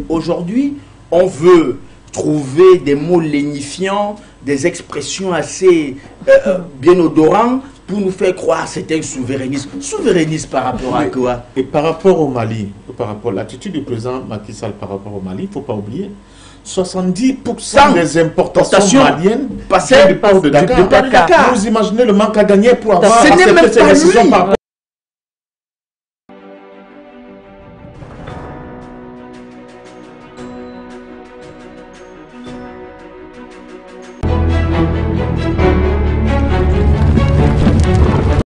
Aujourd'hui, on veut trouver des mots lénifiants, des expressions assez euh, euh, bien odorantes pour nous faire croire que c'est un souverainisme. Souverainisme par rapport à quoi? Et par rapport au Mali, par rapport à l'attitude du président Macky Sall par rapport au Mali, il ne faut pas oublier 70% des importations maliennes passaient du port de Dakar. Vous imaginez le manque à gagner pour avoir Ce n'est même pas lui. par